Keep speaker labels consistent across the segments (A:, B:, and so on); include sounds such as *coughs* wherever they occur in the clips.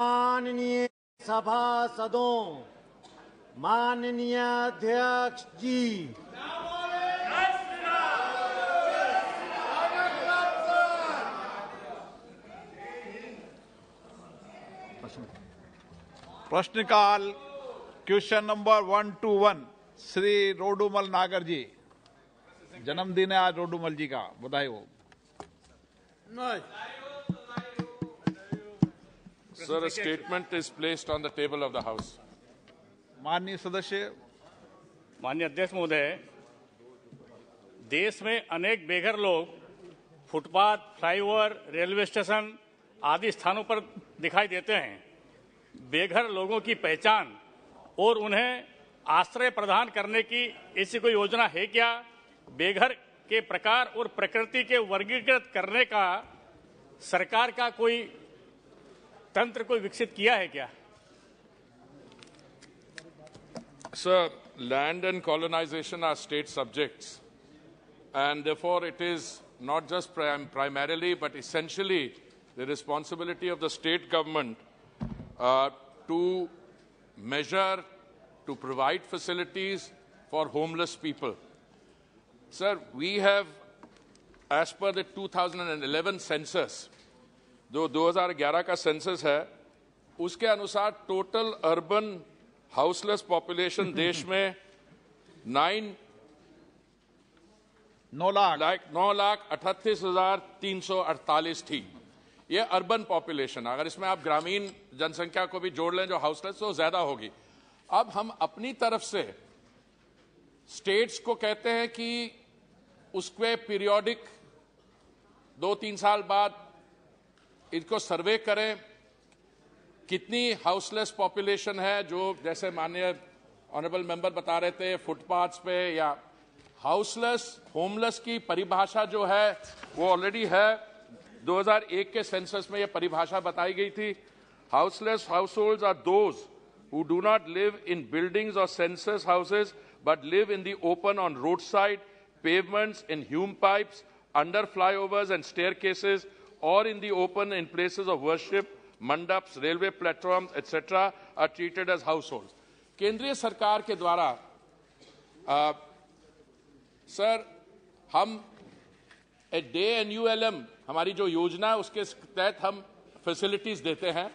A: माननीय सभासदों माननीय अध्यक्ष जी।
B: प्रश्नकाल question number one two one Shri Rodmal Nagar ji. जन्मदिन है आज रोडूमल जी का बधाई हो।
C: Sir, a statement is placed on the table of the House.
B: माननीय सदस्य
D: माननीय अध्यक्ष महोदय देश में अनेक बेघर लोग फुटपाथ फ्लाईओवर रेलवे स्टेशन आदि स्थानों पर दिखाई देते हैं बेघर लोगों की पहचान और उन्हें आश्रय प्रदान करने की ऐसी कोई योजना है क्या बेघर के प्रकार और प्रकृति के वर्गीकृत करने का सरकार का कोई तंत्र कोई विकसित किया है क्या?
C: Sir land and colonization are state subject and for it is not just primarily but essentially the responsibility of the state government to major to provide facilities for homeless people sir we have as per the two thousand and eleven census जो 2011 का census है उसके अनुसार total urban houseless population देश में nine
B: नौ लाख।
C: लाख नौ लाख अठतीस हज़ार तीन सौ अड़तालीस थी। ये अर्बन पॉपुलेशन अगर इसमें आप ग्रामीण जनसंख्या को भी जोड़ लें जो हाउसलेस तो ज़्यादा होगी। अब हम अपनी तरफ़ से स्टेट्स को कहते हैं कि उसके पीरियोडिक दो तीन साल बाद इनको सर्वे करें, कितनी हाउसलेस पॉपुलेशन है, जो जैसे माननीय ऑनरेबल मेंबर बता रहे थे फुटपाथ पे या हाउसलेस होमलेस की परिभाषा जो है, वो ऑलरेडी है। 2001 के सेंसस में ये परिभाषा बताई गई थी। Houseless household are those who do not live in buildings और census houses but live in the open on road side pavements in Hume pipes under flyovers and staircases or in the open in places of worship mandaps railway platforms etc are treated as households. केंद्रीय सरकार के द्वारा आ, sir हम A day N U L M हमारी जो योजना है उसके तहत हम फैसिलिटीज़ देते हैं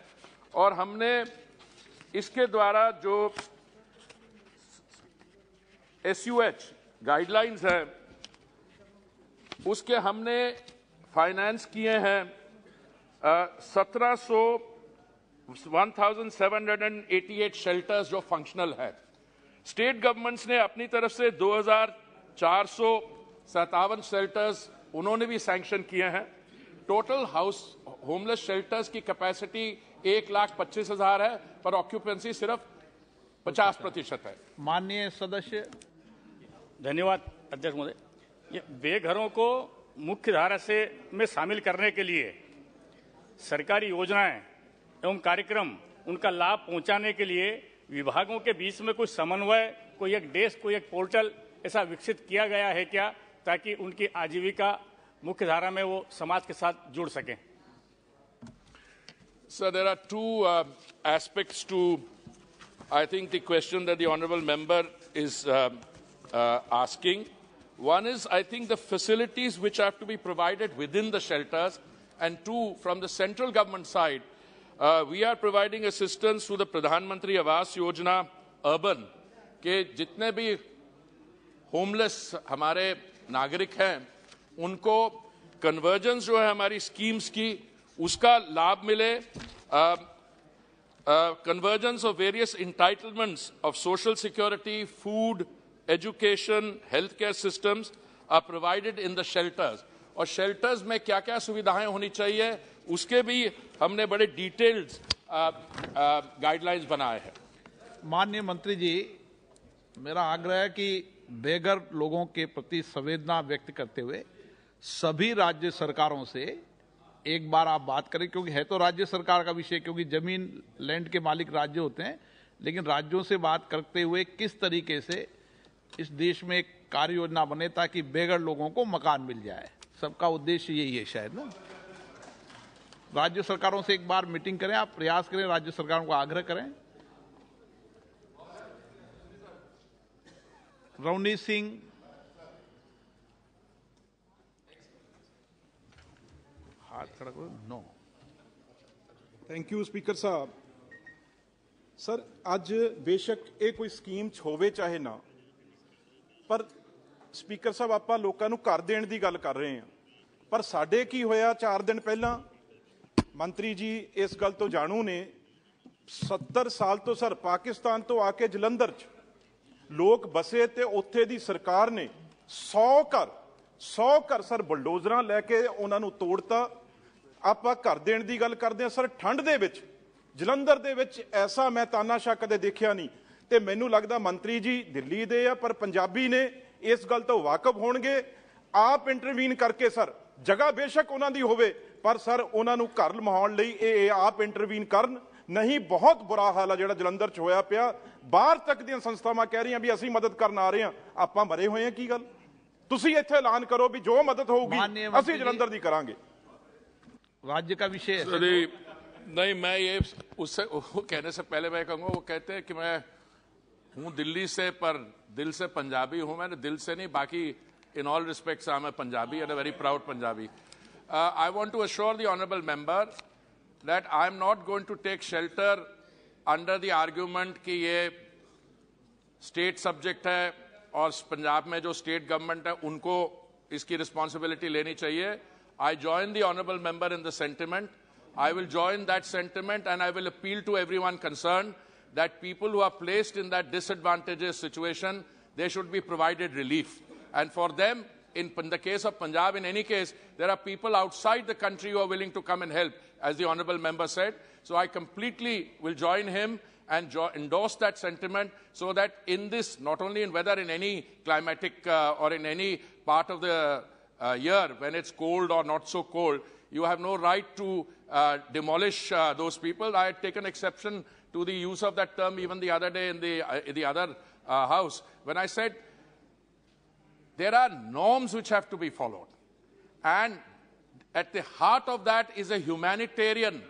C: और हमने इसके द्वारा जो एस यू एच गाइडलाइंस है उसके हमने फाइनेंस किए हैं सत्रह सौ 1788 शेल्टर्स जो फंक्शनल है। स्टेट गवर्नमेंट्स ने अपनी तरफ़ से 2457 शेल्टर्स उन्होंने भी सैंक्शन किए हैं। टोटल हाउस होमलेस शेल्टर्स की कैपेसिटी एक लाख पच्चीस हज़ार है पर ऑक्यूपेंसी सिर्फ़ 50 प्रतिशत है।
B: माननीय सदस्य।
D: धन्यवाद अध्यक्ष महोदय। ये बेघरों को मुख्य धारा से में शामिल करने के लिए सरकारी योजनाएँ एवं कार्यक्रम उनका लाभ पहुँचाने के लिए विभागों के बीच में कुछ समन्वय कोई एक डेस्क कोई एक पोर्टल ऐसा विकसित किया गया है क्या ताकि उनकी आजीविका मुख्य धारा में वो समाज के साथ जुड़ सकें
C: So there are two uh, aspects to, I think, the question the honourable member is uh, uh. One is, I think, the facilities which have to be provided within the shelters, and two, from the central government side, uh, we are providing assistance through the Pradhan Mantri Awas Yojana Urban के जितने भी homeless हमारे नागरिक हैं उनको convergence जो है हमारी स्कीम्स की उसका लाभ मिले convergence of various entitlements of social security food education health care systems are provided in the shelters और शेल्टर्स में क्या क्या सुविधाएँ होनी चाहिए, उसके भी हमने बड़े डिटेल्ड गाइडलाइंस बनाए हैं।
B: माननीय मंत्री जी, मेरा आग्रह है कि बेघर लोगों के प्रति संवेदना व्यक्त करते हुए सभी राज्य सरकारों से एक बार आप बात करें, क्योंकि है तो राज्य सरकार का विषय, क्योंकि ज़मीन लैंड के मालिक राज्य होते हैं, लेकिन राज्यों से बात करते हुए किस तरीके से इस देश में एक कार्य योजना बने ताकि बेगर लोगों को मकान मिल जाए। सबका उद्देश्य यही है शायद ना। राज्य सरकारों से एक बार मीटिंग करें, आप प्रयास करें, राज्य सरकारों को आग्रह करें। रवनी सिंह, हाथ खड़ा करो। नो
E: थैंक यू स्पीकर साहब। सर आज बेशक ये कोई स्कीम छोवे चाहे ना ਪਰ ਸਪੀਕਰ ਸਾਹਿਬ, ਆਪਾਂ ਲੋਕਾਂ ਨੂੰ ਘਰ ਦੇਣ ਦੀ ਗੱਲ ਕਰ ਰਹੇ ਹਾਂ। ਪਰ ਸਾਡੇ ਕੀ ਹੋਇਆ 4 ਦਿਨ ਪਹਿਲਾਂ? ਮੰਤਰੀ ਜੀ ਇਸ ਗੱਲ ਤੋਂ ਜਾਣੂ ਨੇ 70 ਸਾਲ ਤੋਂ ਸਰ ਪਾਕਿਸਤਾਨ ਤੋਂ ਆ ਕੇ ਜਲੰਧਰ 'ਚ ਲੋਕ ਬਸੇ ਤੇ ਉੱਥੇ ਦੀ ਸਰਕਾਰ ਨੇ 100 ਘਰ 100 ਘਰ ਸਰ ਬਲਡੋਜ਼ਰਾਂ ਲੈ ਕੇ ਉਹਨਾਂ ਨੂੰ ਤੋੜਤਾ। ਆਪਾਂ ਘਰ ਦੇਣ ਦੀ ਗੱਲ ਕਰਦੇ ਹਾਂ। ਸਰ, ਠੰਡ ਦੇ ਵਿੱਚ, ਜਲੰਧਰ ਦੇ ਵਿੱਚ ਐਸਾ ਮੈਂ ਤਾਨਾਸ਼ਾਹ ਕਦੇ ਦੇਖਿਆ ਨਹੀਂ। ਤੇ ਮੈਨੂੰ ਲੱਗਦਾ ਮੰਤਰੀ ਜੀ ਦਿੱਲੀ ਦੇ ਆ ਪਰ ਪੰਜਾਬੀ ਨੇ ਇਸ ਗੱਲ ਤੋਂ ਵਾਕਿਫ ਹੋਣਗੇ। ਆਪ ਇੰਟਰਵੀਨ ਕਰਕੇ ਸਰ ਜਗ੍ਹਾ ਬੇਸ਼ੱਕ ਉਹਨਾਂ ਦੀ ਹੋਵੇ ਪਰ ਸਰ ਉਹਨਾਂ ਨੂੰ ਘਰ ਲਮਾਉਣ ਲਈ ਇਹ ਆਪ ਇੰਟਰਵੀਨ ਕਰਨ। ਨਹੀਂ ਬਹੁਤ ਬੁਰਾ ਹਾਲ ਆ ਜਿਹੜਾ ਜਲੰਧਰ 'ਚ ਹੋਇਆ ਪਿਆ। ਬਾਹਰ ਤੱਕ ਦੀਆਂ ਸੰਸਥਾਵਾਂ ਕਹਿ ਰਹੀਆਂ ਵੀ ਅਸੀਂ ਮਦਦ ਕਰਨ ਆ ਰਹੇ ਹਾਂ। ਆਪਾਂ ਮਰੇ ਹੋਏ ਹਾਂ ਕੀ ਗੱਲ? ਤੁਸੀਂ ਇੱਥੇ ਐਲਾਨ ਕਰੋ ਵੀ ਜੋ ਮਦਦ ਹੋਊਗੀ ਅਸੀਂ ਜਲੰਧਰ ਦੀ ਕਰਾਂਗੇ।
B: राज्य का विषय
C: नहीं मैं ये उससे वो कहने से पहले मैं कहूँगा वो कहते हैं हूँ दिल्ली से, पर दिल से पंजाबी हूँ मैंने दिल से नहीं, बाकी in all respects I am a Punjabi and a very proud Punjabi. I want to assure the honourable member that I am not going to take shelter under the argument कि ये स्टेट सब्जेक्ट है और पंजाब में जो state government है, उनको इसकी responsibility लेनी चाहिए। I join the honourable member in the sentiment I will join that sentiment and I will appeal to every one concern that people who are placed in that disadvantageous situation, they should be provided relief. And for them, in, in the case of Punjab, in any case, there are people outside the country who are willing to come and help, as the Honorable Member said. So I completely will join him and jo- endorse that sentiment so that in this, not only in whether in any climatic uh, or in any part of the uh, year when it's cold or not so cold, you have no right to uh, demolish uh, those people. I had taken exception to the use of that term even the other day in the, uh, in the other uh, house when I said there are norms which have to be followed. And at the heart of that is a humanitarian,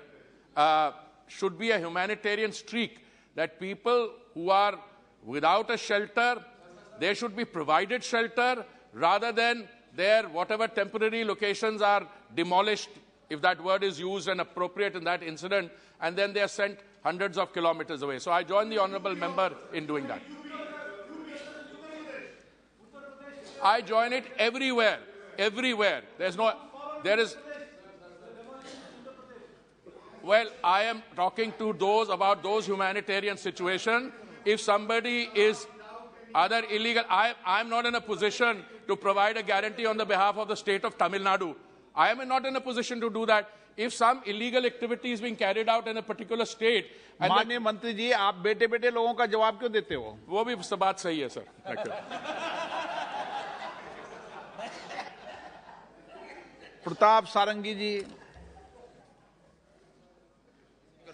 C: uh, should be a humanitarian streak that people who are without a shelter, they should be provided shelter rather than their whatever temporary locations are demolished, if that word is used and appropriate in that incident, and then they are sent hundreds of kilometers away. So I join the honorable member in doing that. I join it everywhere, everywhere. There's no, there is. Well, I am talking to those about those humanitarian situation. If somebody is other illegal, I, I'm not in a position to provide a guarantee on the behalf of the state of Tamil Nadu. I am not in a position to do that If some illegal activity is being carried out in a particular state, and the-
B: माननीय मंत्री जी आप बेटे बेटे लोगों का जवाब क्यों देते हो
C: वो भी सब बात सही है sir Thank you.
B: Pratap Sarangi ji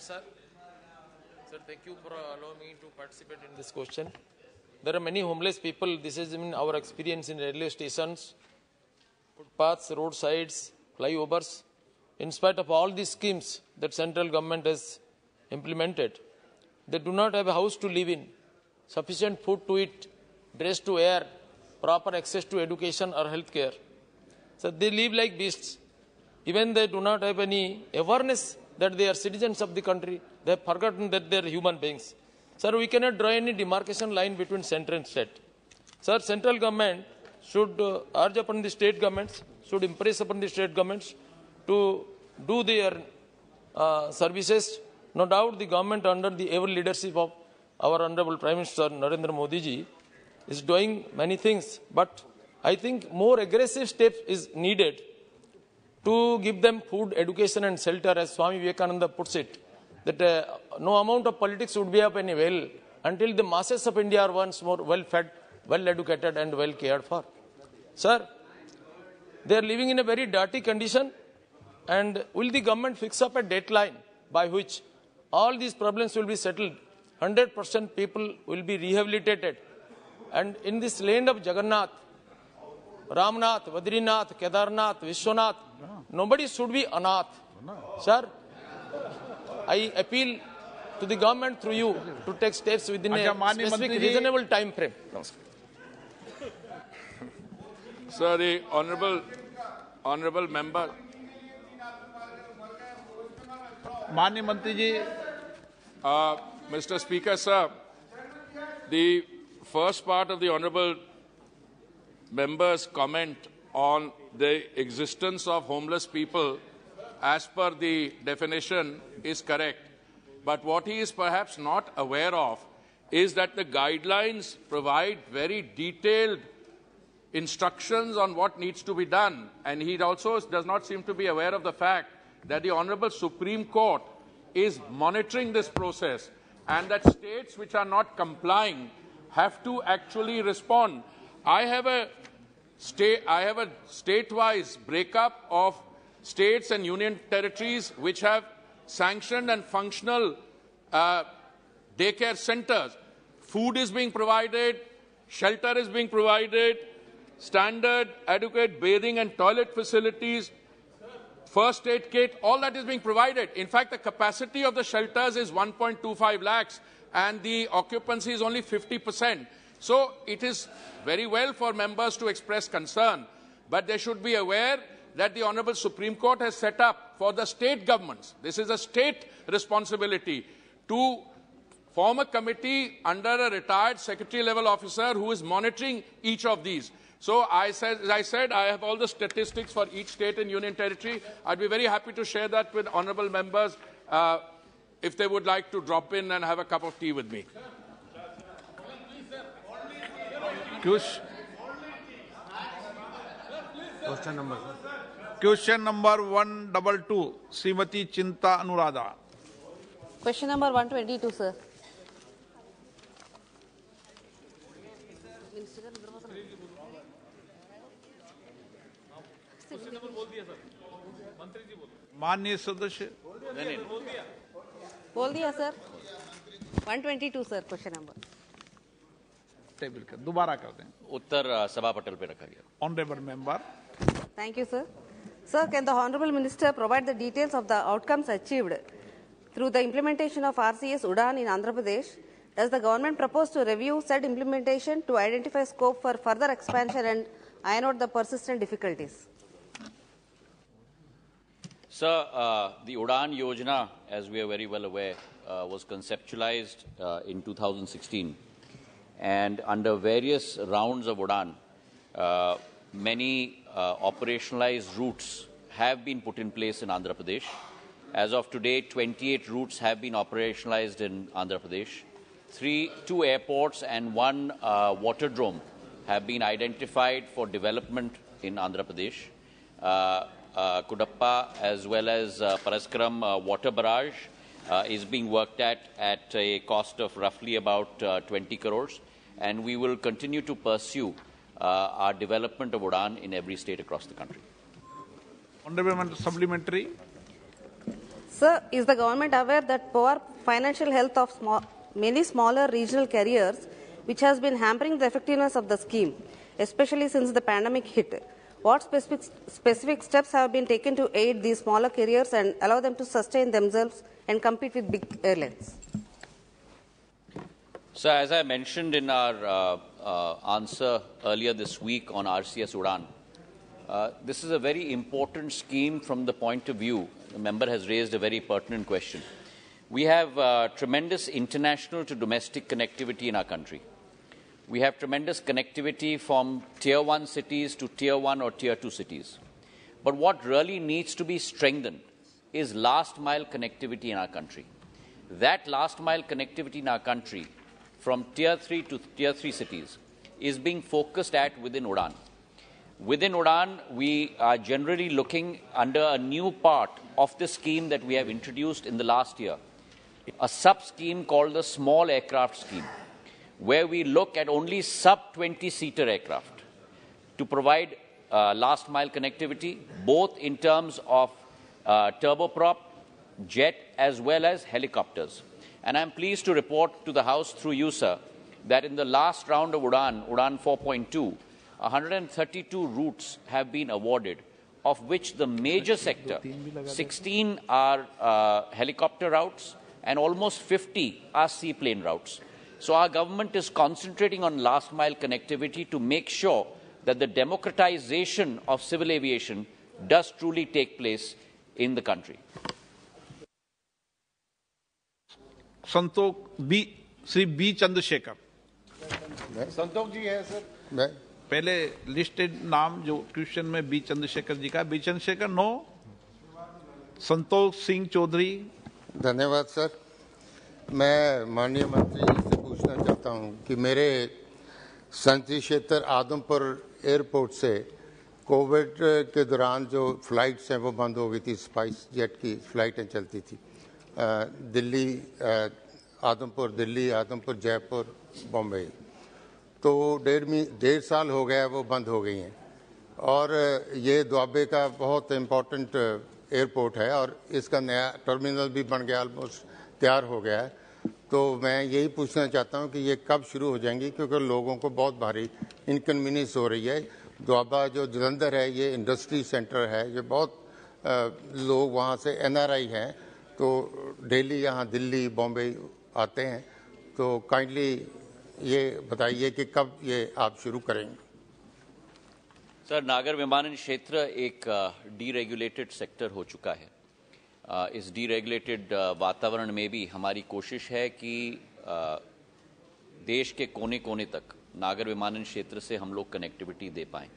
F: Sir, sir, thank you for allowing me to participate in this question. There are many homeless people. This is in our experience in railway stations, footpaths, roadsides, flyovers. In spite of all these schemes that central government has implemented, they do not have a house to live in, sufficient food to eat, dress to wear, proper access to education or health care. So they live like beasts. Even they do not have any awareness that they are citizens of the country. They have forgotten that they are human beings. Sir, we cannot draw any demarcation line between center and state. Sir, central government should uh, urge upon the state governments, should impress upon the state governments to do their uh, services. No doubt the government under the able leadership of our Honorable Prime Minister Narendra Modi ji is doing many things, but I think more aggressive steps is needed to give them food, education, and shelter, as Swami Vivekananda puts it, that uh, no amount of politics would be of any avail until the masses of India are once more well fed, well educated, and well cared for. Sir, they are living in a very dirty condition, and will the government fix up a deadline by which all these problems will be settled? 100% people will be rehabilitated. And in this land of Jagannath, Ramnath, Badrinath, Kedarnath, Vishwanath, nobody should be anath. Sir, I appeal to the government through you to take steps within a specific reasonable time frame.
C: Sir, the honorable, honorable member.
B: Mani
C: Mantri Mr. Speaker, sir, the first part of the Honourable Member's comment on the existence of homeless people as per the definition is correct. But what he is perhaps not aware of is that the guidelines provide very detailed instructions on what needs to be done. And he also does not seem to be aware of the fact that the Honorable Supreme Court is monitoring this process and that states which are not complying have to actually respond. I have a state, I have a state-wise breakup of states and union territories which have sanctioned and functional uh, daycare centers. Food is being provided, shelter is being provided, standard, adequate bathing and toilet facilities, first aid kit, all that is being provided. In fact, the capacity of the shelters is 1.25 lakhs and the occupancy is only 50%. So it is very well for members to express concern, but they should be aware that the Honorable Supreme Court has set up for the state governments, this is a state responsibility, to form a committee under a retired secretary level officer who is monitoring each of these. So I said, as I said, I have all the statistics for each state and union territory. I'd be very happy to share that with honourable members uh, if they would like to drop in and have a cup of tea with me.
A: Kush.
B: Question number. Question number 122, Srimati Chinta Anuradha.
G: Question number 122, sir.
B: माननीय सदस्य
G: बोल दिया sir 122 sir question number
B: table कर दोबारा कर दें
H: उत्तर अ, सभा पटल पे रखा गया
B: honourable member
G: Thank you, sir. Sir, can the Honorable Minister provide the details of the outcomes achieved through the implementation of RCS Udan in Andhra Pradesh? Does the government propose to review said implementation to identify scope for further expansion and iron out the persistent difficulties?
H: Sir, uh, the Udan Yojana, as we are very well aware, uh, was conceptualized uh, in 2016. And under various rounds of Udan, uh, many uh, operationalized routes have been put in place in Andhra Pradesh. As of today, 28 routes have been operationalized in Andhra Pradesh. Three, two airports and one uh, waterdrome have been identified for development in Andhra Pradesh uh, Kadapa as well as uh, Prakasam uh, water barrage uh, is being worked at at a cost of roughly about uh, 20 crores. And we will continue to pursue uh, our development of Udan in every state across the country.
B: Honorable supplementary.
G: Sir, is the government aware that poor financial health of small, many smaller regional carriers, which has been hampering the effectiveness of the scheme, especially since the pandemic hit? What specific, specific steps have been taken to aid these smaller carriers and allow them to sustain themselves and compete with big airlines?
H: So, as I mentioned in our uh, uh, answer earlier this week on RCS Udan, uh, this is a very important scheme from the point of view. The member has raised a very pertinent question. We have uh, tremendous international to domestic connectivity in our country. We have tremendous connectivity from tier one cities to tier one or tier two cities. But what really needs to be strengthened is last mile connectivity in our country. That last mile connectivity in our country from tier three to tier three cities is being focused at within Udan. Within Udan, we are generally looking under a new part of the scheme that we have introduced in the last year, a sub scheme called the Small Aircraft Scheme, where we look at only sub 20 seater aircraft to provide uh, last mile connectivity, both in terms of uh, turboprop, jet, as well as helicopters. And I'm pleased to report to the House through you, sir, that in the last round of Udan, Udan 4.2, 132 routes have been awarded of which the major sector, 16 are uh, helicopter routes and almost 50 are seaplane routes. So our government is concentrating on last mile connectivity to make sure that the democratization of civil aviation does truly take place in the country.
B: Santokh B. Shri B. Chandrashekhar
I: Santokh ji है
B: पहले listed नाम जो question में B Chandrashekhar ji का B Chandrashekhar no संतोष
J: धन्यवाद sir मैं माननीय मंत्री चाहता हूँ कि मेरे संसदीय क्षेत्र आदमपुर एयरपोर्ट से कोविड के दौरान जो फ्लाइट्स हैं वो बंद हो गई थी, स्पाइस जेट की फ्लाइटें चलती थी। दिल्ली आदमपुर दिल्ली, आदमपुर, जयपुर, बॉम्बे। तो डेढ़ डेढ़ साल हो गया वो बंद हो गई हैं। और ये दुआबे का बहुत इम्पोर्टेंट एयरपोर्ट है और इसका नया टर्मिनल भी बन गया ऑलमोस्ट तैयार हो गया है। तो मैं यही पूछना चाहता हूँ कि ये कब शुरू हो जाएँगी? क्योंकि लोगों को बहुत भारी इनकन्वीनियंस हो रही है। दुआबा जो जलंधर है ये इंडस्ट्री सेंटर है ये बहुत अ, लोग वहाँ से एनआरआई हैं। तो डेली यहाँ दिल्ली बॉम्बे आते हैं। तो काइंडली ये बताइए कि कब ये आप शुरू करेंगे?
H: सर नागर विमानन क्षेत्र एक डीरेगुलेटेड सेक्टर हो चुका है। इस डीरेगुलेटेड वातावरण में भी हमारी कोशिश है कि देश के कोने कोने तक, नागर विमानन क्षेत्र से हम लोग कनेक्टिविटी दे पाएँ।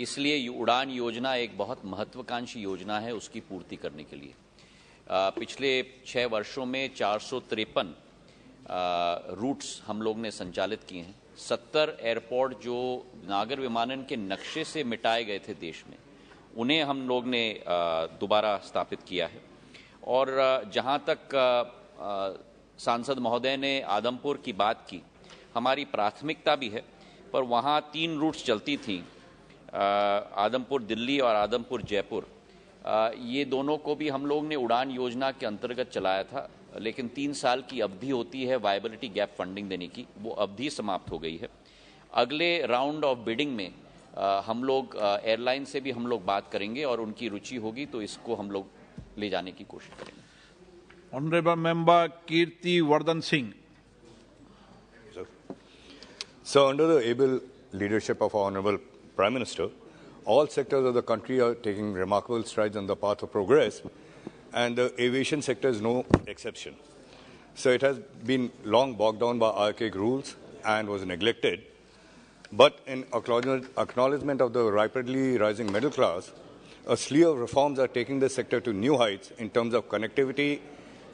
H: इसलिए उड़ान योजना एक बहुत महत्वाकांक्षी योजना है उसकी पूर्ति करने के लिए। पिछले छः वर्षों में चार सौ तिरपन रूट्स हम लोग ने संचालित किए हैं। सत्तर एयरपोर्ट जो नागर विमानन के नक्शे से मिटाए गए थे देश में उन्हें हम लोग ने दोबारा स्थापित किया है। और जहाँ तक सांसद महोदय ने आदमपुर की बात की, हमारी प्राथमिकता भी है, पर वहाँ तीन रूट्स चलती थी आदमपुर दिल्ली और आदमपुर जयपुर। ये दोनों को भी हम लोग ने उड़ान योजना के अंतर्गत चलाया था, लेकिन तीन साल की अवधि होती है वायबिलिटी गैप फंडिंग देने की, वो अवधि समाप्त हो गई है। अगले राउंड ऑफ़ बिडिंग में हम लोग एयरलाइन से भी हम लोग बात करेंगे और उनकी रुचि होगी तो इसको हम लोग ले जाने की कोशिश करेंगे।
B: Honourable member Kirti Vardhan Singh.
K: So under the able leadership of honourable prime minister all sectors of the country are taking remarkable stride on the path of progress and the aviation sector is no exception so it has been long bogged down by rules and was neglected But in acknowledgement of the rapidly rising middle class, a slew of reforms are taking the sector to new heights in terms of connectivity,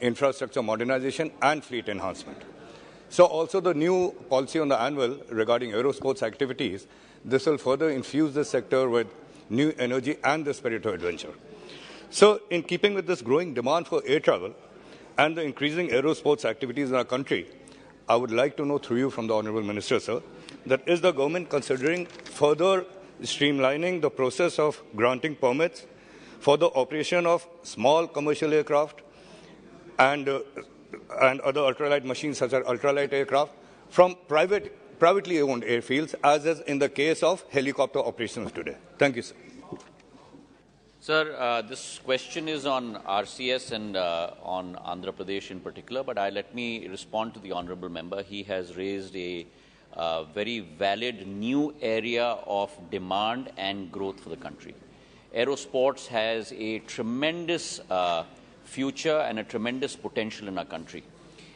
K: infrastructure modernization, and fleet enhancement. So also the new policy on the annual regarding aerosports activities, this will further infuse the sector with new energy and the spirit of adventure. So in keeping with this growing demand for air travel and the increasing aerosports activities in our country, I would like to know through you from the Honorable Minister, sir, that is the government considering further streamlining the process of granting permits for the operation of small commercial aircraft and, uh, and other ultralight machines such as ultralight aircraft from private, privately owned airfields, as is in the case of helicopter operations today. Thank you, sir.
H: Sir, uh, this question is on RCS and uh, on Andhra Pradesh in particular, but I, let me respond to the honorable member. He has raised a very valid new area of demand and growth for the country. Aerosports has a tremendous uh, future and a tremendous potential in our country.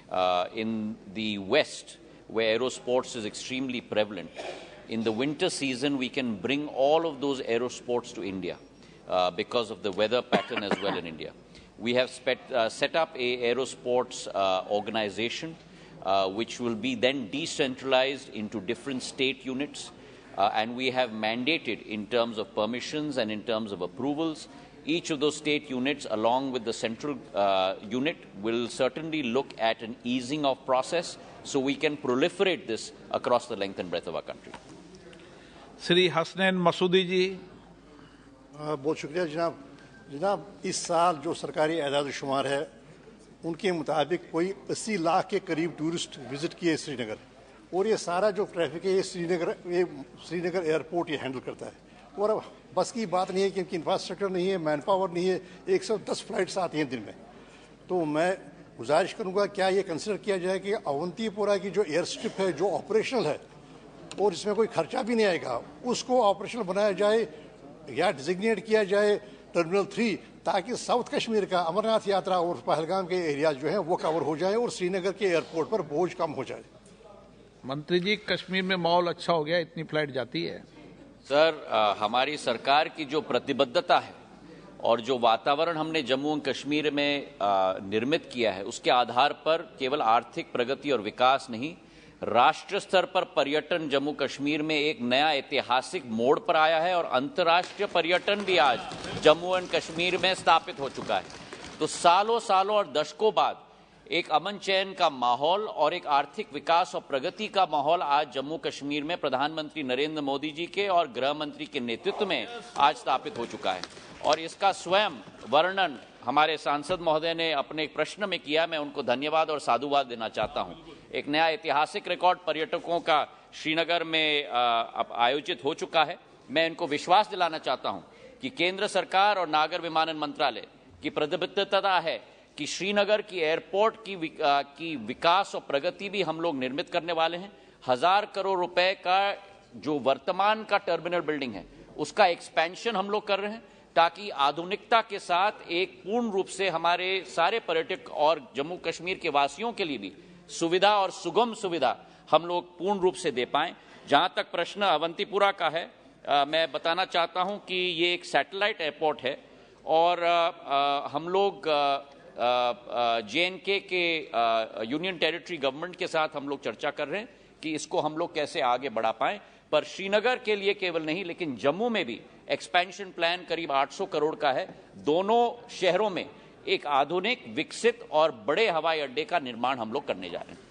H: Uh, in the West, where aerosports is extremely prevalent, in the winter season, we can bring all of those aerosports to India uh, because of the weather pattern as well in India. We have uh, set up a aerosports uh, organization uh, which will be then decentralized into different state units uh, and we have mandated in terms of permissions and in terms of approvals each of those state units along with the central uh, unit will certainly look at an easing of process so we can proliferate this across the length and breadth of our country
B: Shri Hasnain Masoodi जी
L: हाँ, बहुत शुक्रिया जनाब जनाब इस साल जो सरकारी एदाद शुमार है उनके मुताबिक कोई अस्सी लाख के करीब टूरिस्ट विज़िट किए श्रीनगर। और ये सारा जो ट्रैफ़िक है, ये श्रीनगर ये श्रीनगर एयरपोर्ट ये हैंडल करता है। और अब बस की बात नहीं है क्योंकि इंफ्रास्ट्रक्चर नहीं है मैन पावर नहीं है 110 फ्लाइट्स आती हैं दिन में। तो मैं गुजारिश करूँगा, क्या ये कंसिडर किया जाए कि अवंतीपुरा की जो एयर स्ट्रिप है, जो ऑपरेशनल है, और इसमें कोई खर्चा भी नहीं आएगा, उसको ऑपरेशनल बनाया जाए या डिजिग्नेट किया जाए टर्मिनल थ्री ताकि साउथ कश्मीर का अमरनाथ यात्रा और पहलगाम के एरियाज़ जो है वो कवर हो जाए और श्रीनगर के एयरपोर्ट पर बोझ कम हो जाए।
B: मंत्री जी कश्मीर में माहौल अच्छा हो गया इतनी फ़्लाइट जाती है?
H: सर आ, हमारी सरकार की जो प्रतिबद्धता है और जो वातावरण हमने जम्मू एंड कश्मीर में आ, निर्मित किया है उसके आधार पर केवल आर्थिक प्रगति और विकास नहीं राष्ट्र स्तर पर पर्यटन जम्मू कश्मीर में एक नया ऐतिहासिक मोड़ पर आया है और अंतर्राष्ट्रीय पर्यटन भी आज जम्मू एंड कश्मीर में स्थापित हो चुका है। तो सालों सालों और दशकों बाद एक अमन चयन का माहौल और एक आर्थिक विकास और प्रगति का माहौल आज जम्मू कश्मीर में प्रधानमंत्री नरेंद्र मोदी जी के और गृह मंत्री के नेतृत्व में आज स्थापित हो चुका है। और इसका स्वयं वर्णन हमारे सांसद महोदय ने अपने प्रश्न में किया, मैं उनको धन्यवाद और साधुवाद देना चाहता हूँ। एक नया ऐतिहासिक रिकॉर्ड पर्यटकों का श्रीनगर में आयोजित हो चुका है। मैं इनको विश्वास दिलाना चाहता हूँ कि केंद्र सरकार और नागर विमानन मंत्रालय की प्रतिबद्धता है कि श्रीनगर की एयरपोर्ट की की विकास और प्रगति भी हम लोग निर्मित करने वाले हैं। हज़ार करोड़ रुपए का जो वर्तमान का टर्मिनल बिल्डिंग है, उसका एक्सपेंशन हम लोग कर रहे हैं ताकि आधुनिकता के साथ एक पूर्ण रूप से हमारे सारे पर्यटक और जम्मू कश्मीर के वासियों के लिए भी सुविधा और सुगम सुविधा हम लोग पूर्ण रूप से दे पाए। जहाँ तक प्रश्न अवंतीपुरा का है आ, मैं बताना चाहता हूँ कि ये एक सैटेलाइट एयरपोर्ट है और आ, आ, हम लोग जे के यूनियन टेरिटरी गवर्नमेंट के साथ हम लोग चर्चा कर रहे हैं कि इसको हम लोग कैसे आगे बढ़ा पाएँ। पर श्रीनगर के लिए केवल नहीं लेकिन जम्मू में भी एक्सपेंशन प्लान करीब 800 करोड़ का है। दोनों शहरों में एक आधुनिक विकसित और बड़े हवाई अड्डे का निर्माण हम लोग करने जा रहे हैं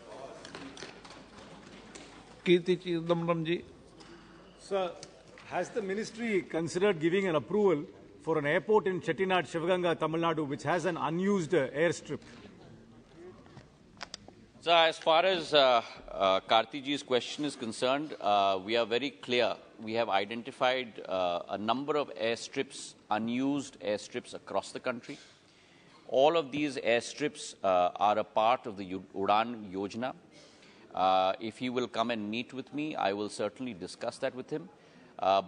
B: Kirti Chidambaram ji
M: sir has the ministry considered giving an approval for an airport in Chettinad, Shivaganga, Tamil Nadu, which has an unused uh, airstrip?
H: So, as far as uh, uh, Kartiji's question is concerned, uh, we are very clear. We have identified uh, a number of airstrips, unused airstrips across the country. All of these airstrips uh, are a part of the Udan Yojana. Uh, if he will come and meet with me, I will certainly discuss that with him.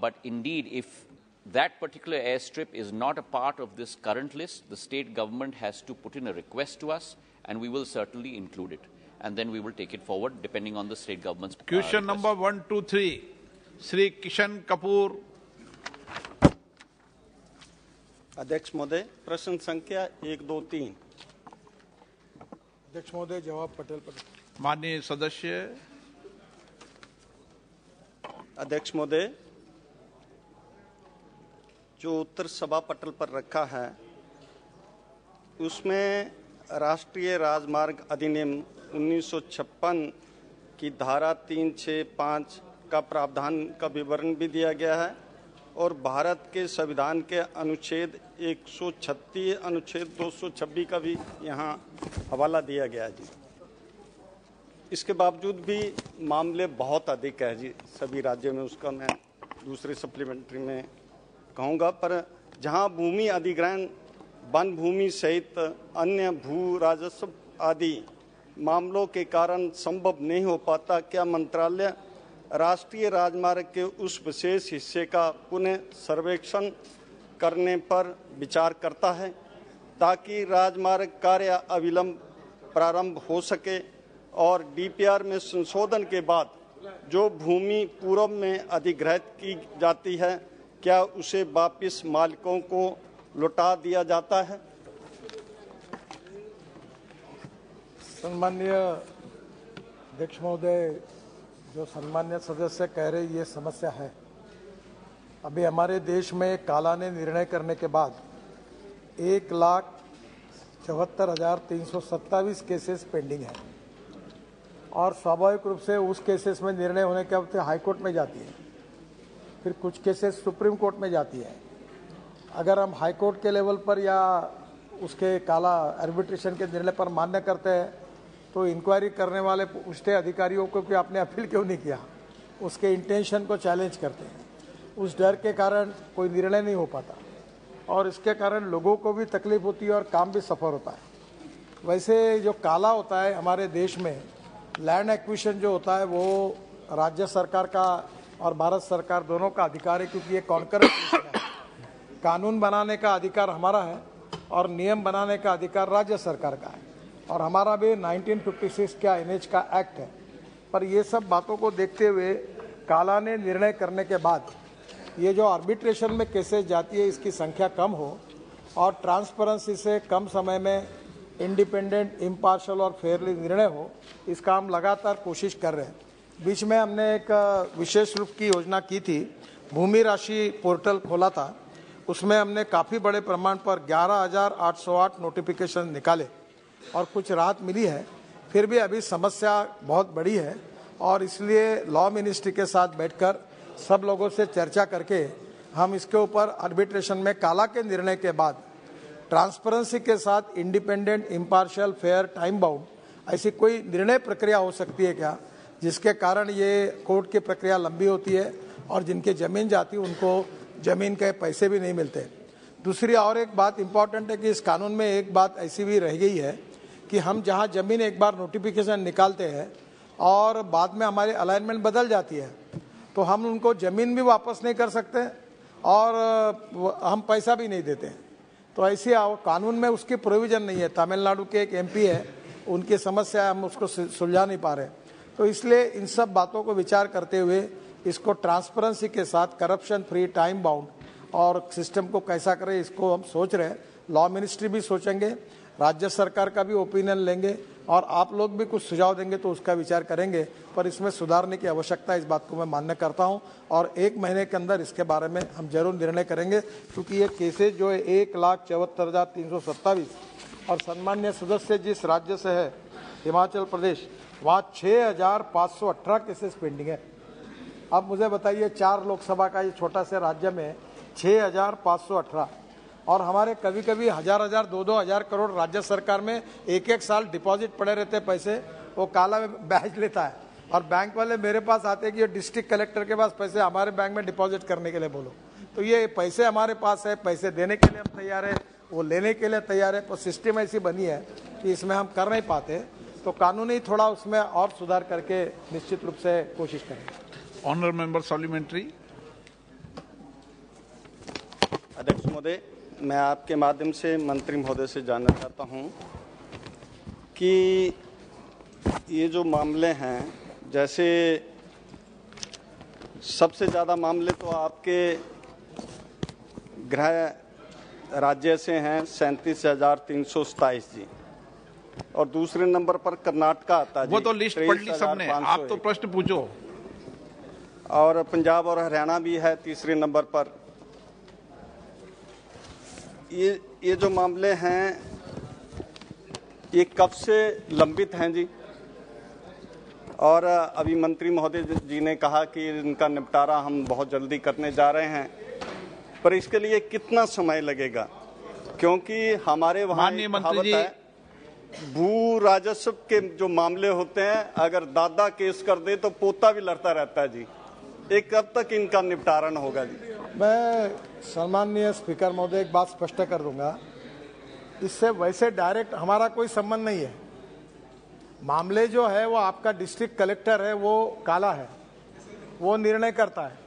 H: but indeed, if that particular airstrip is not a part of this current list. The state government has to put in a request to us, and we will certainly include it. And then we will take it forward depending on the state government's.
B: Question uh, number one, two, three. Sri Kishan Kapoor.
N: अध्यक्ष महोदय प्रश्न संख्या एक दो तीन।
O: अध्यक्ष महोदय जवाब पटेल पर।
B: माननीय सदस्य
N: अध्यक्ष महोदय जो उत्तर सभा पटल पर रखा है उसमें राष्ट्रीय राजमार्ग अधिनियम 1956 की धारा तीन छः पाँच का प्रावधान का विवरण भी दिया गया है। और भारत के संविधान के अनुच्छेद एक सौ छत्तीस, अनुच्छेद 226 का भी यहाँ हवाला दिया गया जी। इसके बावजूद भी मामले बहुत अधिक है जी। सभी राज्यों में उसका मैं दूसरे सप्लीमेंट्री में कहूँगा, पर जहाँ भूमि अधिग्रहण वन भूमि सहित अन्य भू राजस्व आदि मामलों के कारण संभव नहीं हो पाता, क्या मंत्रालय राष्ट्रीय राजमार्ग के उस विशेष हिस्से का पुनः सर्वेक्षण करने पर विचार करता है, ताकि राजमार्ग कार्य अविलंब प्रारंभ हो सके और डीपीआर में संशोधन के बाद जो भूमि पूर्व में अधिग्रहित की जाती है, क्या उसे वापिस मालिकों को लौटा दिया जाता है?
O: सम्मान्य अध्यक्ष महोदय जो सम्मान्य सदस्य कह रहे ये समस्या है। अभी हमारे देश में काला ने निर्णय करने के बाद एक लाख चौहत्तर हज़ार तीन सौ सत्ताईस केसेस पेंडिंग है। और स्वाभाविक रूप से उस केसेस में निर्णय होने के बाद हाईकोर्ट में जाती है। फिर कुछ केसेस सुप्रीम कोर्ट में जाती है। अगर हम हाई कोर्ट के लेवल पर या उसके काला आर्बिट्रेशन के निर्णय पर मान्य करते हैं तो इंक्वायरी करने वाले पूछते अधिकारियों को कि आपने अपील क्यों नहीं किया? उसके इंटेंशन को चैलेंज करते हैं। उस डर के कारण कोई निर्णय नहीं हो पाता। और इसके कारण लोगों को भी तकलीफ़ होती है और काम भी सफ़र होता है। वैसे जो काला होता है हमारे देश में लैंड एक्विशन जो होता है वो राज्य सरकार का और भारत सरकार दोनों का अधिकार है क्योंकि ये कॉन्करेंट कानून बनाने का अधिकार हमारा है और नियम बनाने का अधिकार राज्य सरकार का है। और हमारा भी 1956 का एनएच का एक्ट है। पर ये सब बातों को देखते हुए काला ने निर्णय करने के बाद ये जो आर्बिट्रेशन में केसेस जाती है इसकी संख्या कम हो और ट्रांसपेरेंसी से कम समय में इंडिपेंडेंट इम्पार्शल और फेयरली निर्णय हो इसका हम लगातार कोशिश कर रहे हैं। बीच में हमने एक विशेष रूप की योजना की थी। भूमि राशि पोर्टल खोला था। उसमें हमने काफ़ी बड़े प्रमाण पर 11,808 नोटिफिकेशन निकाले। और कुछ राहत मिली है, फिर भी अभी समस्या बहुत बड़ी है और इसलिए लॉ मिनिस्ट्री के साथ बैठकर सब लोगों से चर्चा करके हम इसके ऊपर आर्बिट्रेशन में काला के निर्णय के बाद ट्रांसपेरेंसी के साथ independent impartial fair time bound ऐसी कोई निर्णय प्रक्रिया हो सकती है क्या, जिसके कारण ये कोर्ट की प्रक्रिया लंबी होती है और जिनके ज़मीन जाती उनको ज़मीन के पैसे भी नहीं मिलते। दूसरी और एक बात इंपॉर्टेंट है कि इस कानून में एक बात ऐसी भी रह गई है कि हम जहाँ ज़मीन एक बार नोटिफिकेशन निकालते हैं और बाद में हमारी अलाइनमेंट बदल जाती है तो हम उनको ज़मीन भी वापस नहीं कर सकते और हम पैसा भी नहीं देते तो ऐसे कानून में उसकी प्रोविज़न नहीं है। तमिलनाडु के एक एमपी है, उनकी समस्या हम उसको सुलझा नहीं पा रहे। तो इसलिए इन सब बातों को विचार करते हुए इसको ट्रांसपेरेंसी के साथ करप्शन फ्री टाइम बाउंड और सिस्टम को कैसा करें, इसको हम सोच रहे हैं। लॉ मिनिस्ट्री भी सोचेंगे राज्य सरकार का भी ओपिनियन लेंगे और आप लोग भी कुछ सुझाव देंगे तो उसका विचार करेंगे, पर इसमें सुधारने की आवश्यकता इस बात को मैं मान्य करता हूँ और एक महीने के अंदर इसके बारे में हम ज़रूर निर्णय करेंगे, क्योंकि ये केसेज जो है, एक लाख चौहत्तर हज़ार तीन सौ सत्ताईस और सम्मान्य सदस्य जिस राज्य से है, हिमाचल प्रदेश, वहाँ छः हज़ार पाँच सौ अठारह केसेस पेंडिंग है। अब मुझे बताइए, चार लोकसभा का ये छोटा से राज्य में छः हज़ार पाँच सौ अठारह और हमारे कभी कभी हज़ार हज़ार दो दो हज़ार करोड़ राज्य सरकार में एक एक साल डिपॉजिट पड़े रहते पैसे वो काला में बैच लेता है। और बैंक वाले मेरे पास आते हैं कि ये डिस्ट्रिक्ट कलेक्टर के पास पैसे हमारे बैंक में डिपॉजिट करने के लिए बोलो। तो ये पैसे हमारे पास है पैसे देने के लिए हम तैयार है वो लेने के लिए तैयार है। तो सिस्टम ऐसी बनी है कि इसमें हम कर नहीं पाते। तो कानूनी थोड़ा उसमें और सुधार करके निश्चित रूप से कोशिश करेंगे।
B: ऑनर मेंबर सप्लीमेंट्री
N: अध्यक्ष महोदय मैं आपके माध्यम से मंत्री महोदय से जानना चाहता हूँ कि ये जो मामले हैं जैसे सबसे ज़्यादा मामले तो आपके गृह राज्य से हैं सैंतीस हज़ार तीन सौ सताईस जी। और दूसरे नंबर पर कर्नाटका आता है
B: वो तो लिस्ट पढ़ ली सबने। आप तो प्रश्न पूछो।
N: और पंजाब और हरियाणा भी है तीसरे नंबर पर। ये ये जो मामले हैं ये कब से लंबित हैं जी? और अभी मंत्री महोदय जी ने कहा कि इनका निपटारा हम बहुत जल्दी करने जा रहे हैं पर इसके लिए कितना समय लगेगा? क्योंकि हमारे वहाँ
B: मंत्री
N: है भू राजस्व के जो मामले होते हैं अगर दादा केस कर दे तो पोता भी लड़ता रहता है जी। एक कब तक इनका निपटारण होगा जी।
O: मैं सम्माननीय स्पीकर महोदय, एक बात स्पष्ट कर दूँगा। इससे वैसे डायरेक्ट हमारा कोई संबंध नहीं है। मामले जो है, वो आपका डिस्ट्रिक्ट कलेक्टर है, वो काला है। वो निर्णय करता है।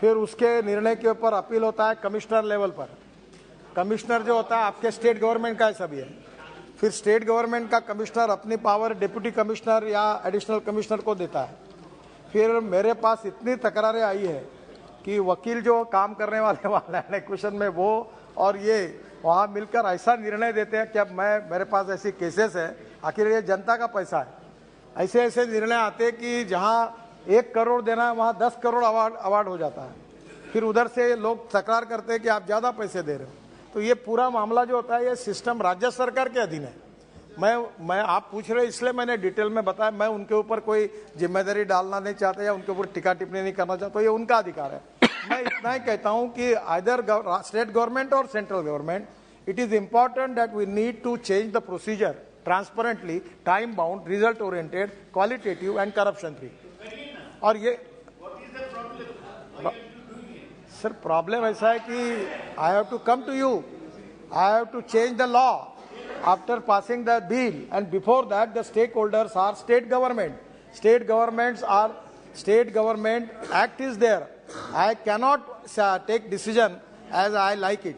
O: फिर उसके निर्णय के ऊपर अपील होता है कमिश्नर लेवल पर। कमिश्नर जो होता है, आपके स्टेट गवर्नमेंट का है सभी है। फिर स्टेट गवर्नमेंट का कमिश्नर अपनी पावर डिप्यूटी कमिश्नर या एडिशनल कमिश्नर को देता है। फिर मेरे पास इतनी तकरारें आई है कि वकील जो काम करने वाले *laughs* वाला है क्वेश्चन में वो, और ये वहाँ मिलकर ऐसा निर्णय देते हैं कि अब मैं, मेरे पास ऐसी केसेस है, आखिर ये जनता का पैसा है। ऐसे ऐसे निर्णय आते हैं कि जहाँ एक करोड़ देना है, वहाँ दस करोड़ अवार्ड अवार्ड हो जाता है। फिर उधर से लोग तकरार करते हैं कि आप ज़्यादा पैसे दे रहे हो। तो ये पूरा मामला जो होता है, ये सिस्टम राज्य सरकार के अधीन है। मैं मैं, आप पूछ रहे इसलिए मैंने डिटेल में बताया, मैं उनके ऊपर कोई ज़िम्मेदारी डालना नहीं चाहता या उनके ऊपर टिका टिप्पणी नहीं करना चाहता ये उनका अधिकार है। *coughs* मैं इतना ही कहता हूँ कि आइदर स्टेट गवर्नमेंट और central government it is important that we need to change the procedure transparently time bound result oriented qualitative and corruption free और ये सर प्रॉब्लम ऐसा है कि I have to come to you I have to change the law after passing the bill and before that the stakeholders are state government. State governments are state government act is there. I cannot uh, take decision as i like it.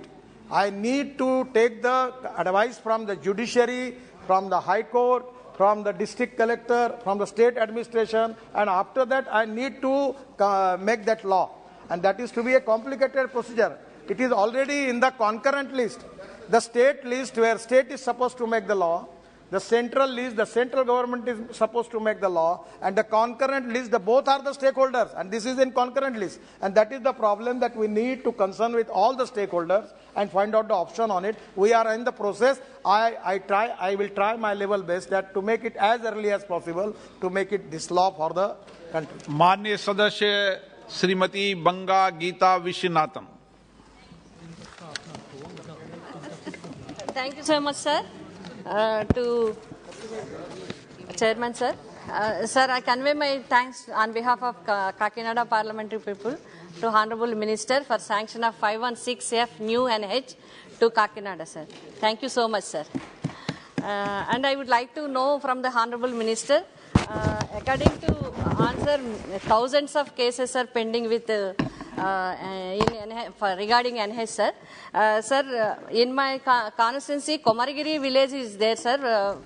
O: I need to take the advice from the judiciary from the high court from the district collector from the state administration and after that i need to uh, make that law. And that is to be a complicated procedure. It is already in the concurrent list the state list where state is supposed to make the law, the central list, the central government is supposed to make the law, and the concurrent list, the both are the stakeholders, and this is in concurrent list. And that is the problem that we need to concern with all the stakeholders and find out the option on it. We are in the process. I, I try, I will try my level best that to make it as early as possible to make it this law for the country.
B: माननीय सदस्य Shrimati Banga, Geeta Viswanath.
P: Thank you so much, sir. Uh, to Chairman, sir. Uh, sir, I convey my thanks on behalf of Ka- Kakinada parliamentary people to Honorable Minister for sanction of 516F new NH to Kakinada, sir. Thank you so much, sir. Uh, and I would like to know from the Honorable Minister, uh, according to answer, thousands of cases are pending with uh, for regarding NH, sir. Uh, sir, uh, in my co- constituency, Komargiri village is there, sir,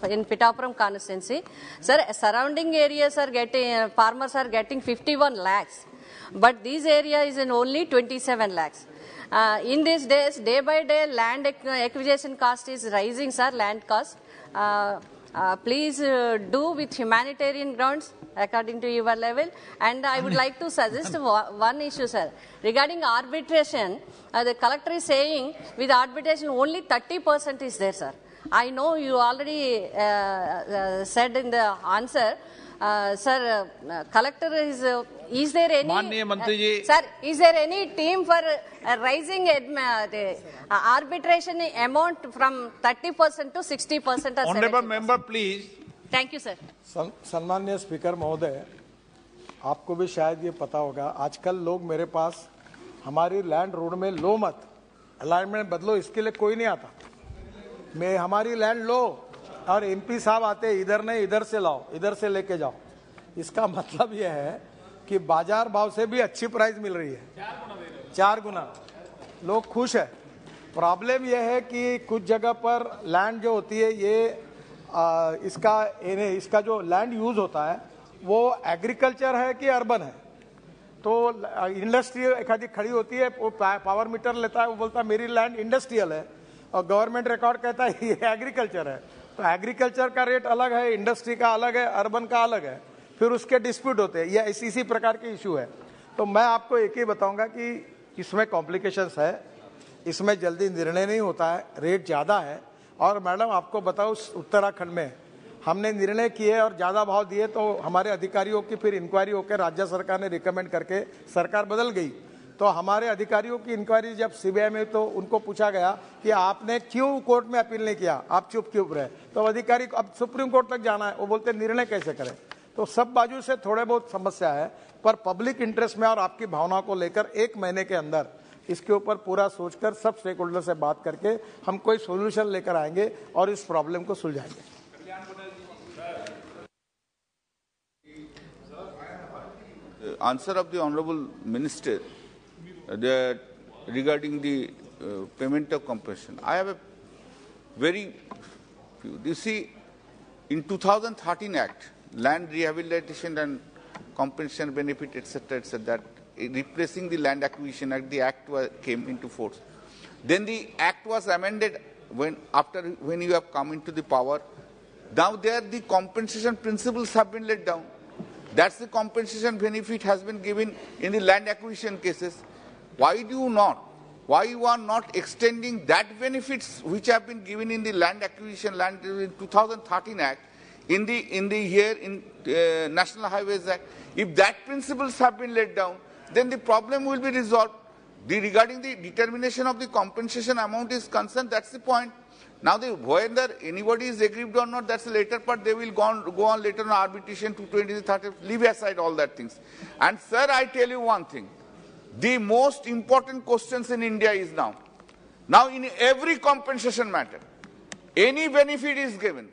P: in Pitapuram constituency. Sir, surrounding areas are getting, farmers are getting 51 lakhs. But this area is in only 27 lakhs. Uh, in these days, day by day, land acquisition cost is rising, sir, land cost. Uh, uh, please uh, do with humanitarian grounds according to your level. And I would like to suggest *laughs* one issue, sir. Regarding arbitration, uh, the collector is saying with arbitration only 30% is there, sir. I know you already uh, uh, said in the answer, uh, sir, uh, collector is, uh, is there any...
B: माननीय मंत्री जी।
P: Uh, sir, is there any team for uh, rising adm- uh, the, uh, arbitration amount from 30% to 60% or
B: honourable
P: 70%?
B: Member please
P: Thank you, sir.
O: सम्मान्य speaker महोदय आपको भी शायद ये पता होगा आजकल लोग मेरे पास हमारी लैंड रोड में लो मत अलाइनमेंट बदलो इसके लिए कोई नहीं आता मैं हमारी लैंड लो और एमपी साहब आते इधर नहीं इधर से लाओ इधर से लेके जाओ इसका मतलब यह है कि बाज़ार भाव से भी अच्छी प्राइस मिल रही है। चार गुना लोग खुश है। प्रॉब्लम यह है कि कुछ जगह पर लैंड जो होती है ये आ, इसका इसका जो लैंड यूज़ होता है वो एग्रीकल्चर है कि अर्बन है? तो इंडस्ट्री एखादी खड़ी होती है वो पावर मीटर लेता है वो बोलता है मेरी लैंड इंडस्ट्रियल है। और गवर्नमेंट रिकॉर्ड कहता है ये एग्रीकल्चर है। तो एग्रीकल्चर का रेट अलग है इंडस्ट्री का अलग है अर्बन का अलग है। फिर उसके डिस्प्यूट होते हैं। ये इसी इसी प्रकार के इशू है। तो मैं आपको एक ही बताऊँगा कि इसमें कॉम्प्लिकेशंस है। इसमें जल्दी निर्णय नहीं होता है। रेट ज़्यादा है। और मैडम, आपको बताओ उत्तराखंड में हमने निर्णय किए और ज़्यादा भाव दिए तो हमारे अधिकारियों की फिर इंक्वायरी होकर राज्य सरकार ने रिकमेंड करके सरकार बदल गई। तो हमारे अधिकारियों की इंक्वायरी जब सीबीआई में तो उनको पूछा गया कि आपने क्यों कोर्ट में अपील नहीं किया? आप चुप क्यों रहे? तो अधिकारी अब सुप्रीम कोर्ट तक जाना है। वो बोलते निर्णय कैसे करें? तो सब बाजू से थोड़े बहुत समस्या है पर पब्लिक इंटरेस्ट में और आपकी भावना को लेकर एक महीने के अंदर इसके ऊपर पूरा सोचकर सब स्टेक होल्डर से बात करके हम कोई सोल्यूशन लेकर आएँगे और इस प्रॉब्लम को सुलझाएँगे
Q: of the Honorable Minister uh, that regarding the uh, payment of compensation. I have a very few. You see, in 2013 Act, Land Rehabilitation and Compensation Benefit, etc., etc., that replacing the Land Acquisition Act, the Act was, came into force. Then the Act was amended when after when you have come into the power. Now there the compensation principles have been laid down. That's the compensation benefit has been given in the land acquisition cases. Why do you not? Why you are not extending that benefits which have been given in the land acquisition land in 2013 Act in the in the here in uh, National Highways Act? If that principles have been laid down, then the problem will be resolved. The, regarding the determination of the compensation amount is concerned, that's the point. Now, the, whether anybody is aggrieved or not, that's the later part. They will go on, go on later on arbitration, 220, 30, leave aside all that things. And, sir, I tell you one thing. the most important questions in India is now. Now, in every compensation matter, any benefit is given,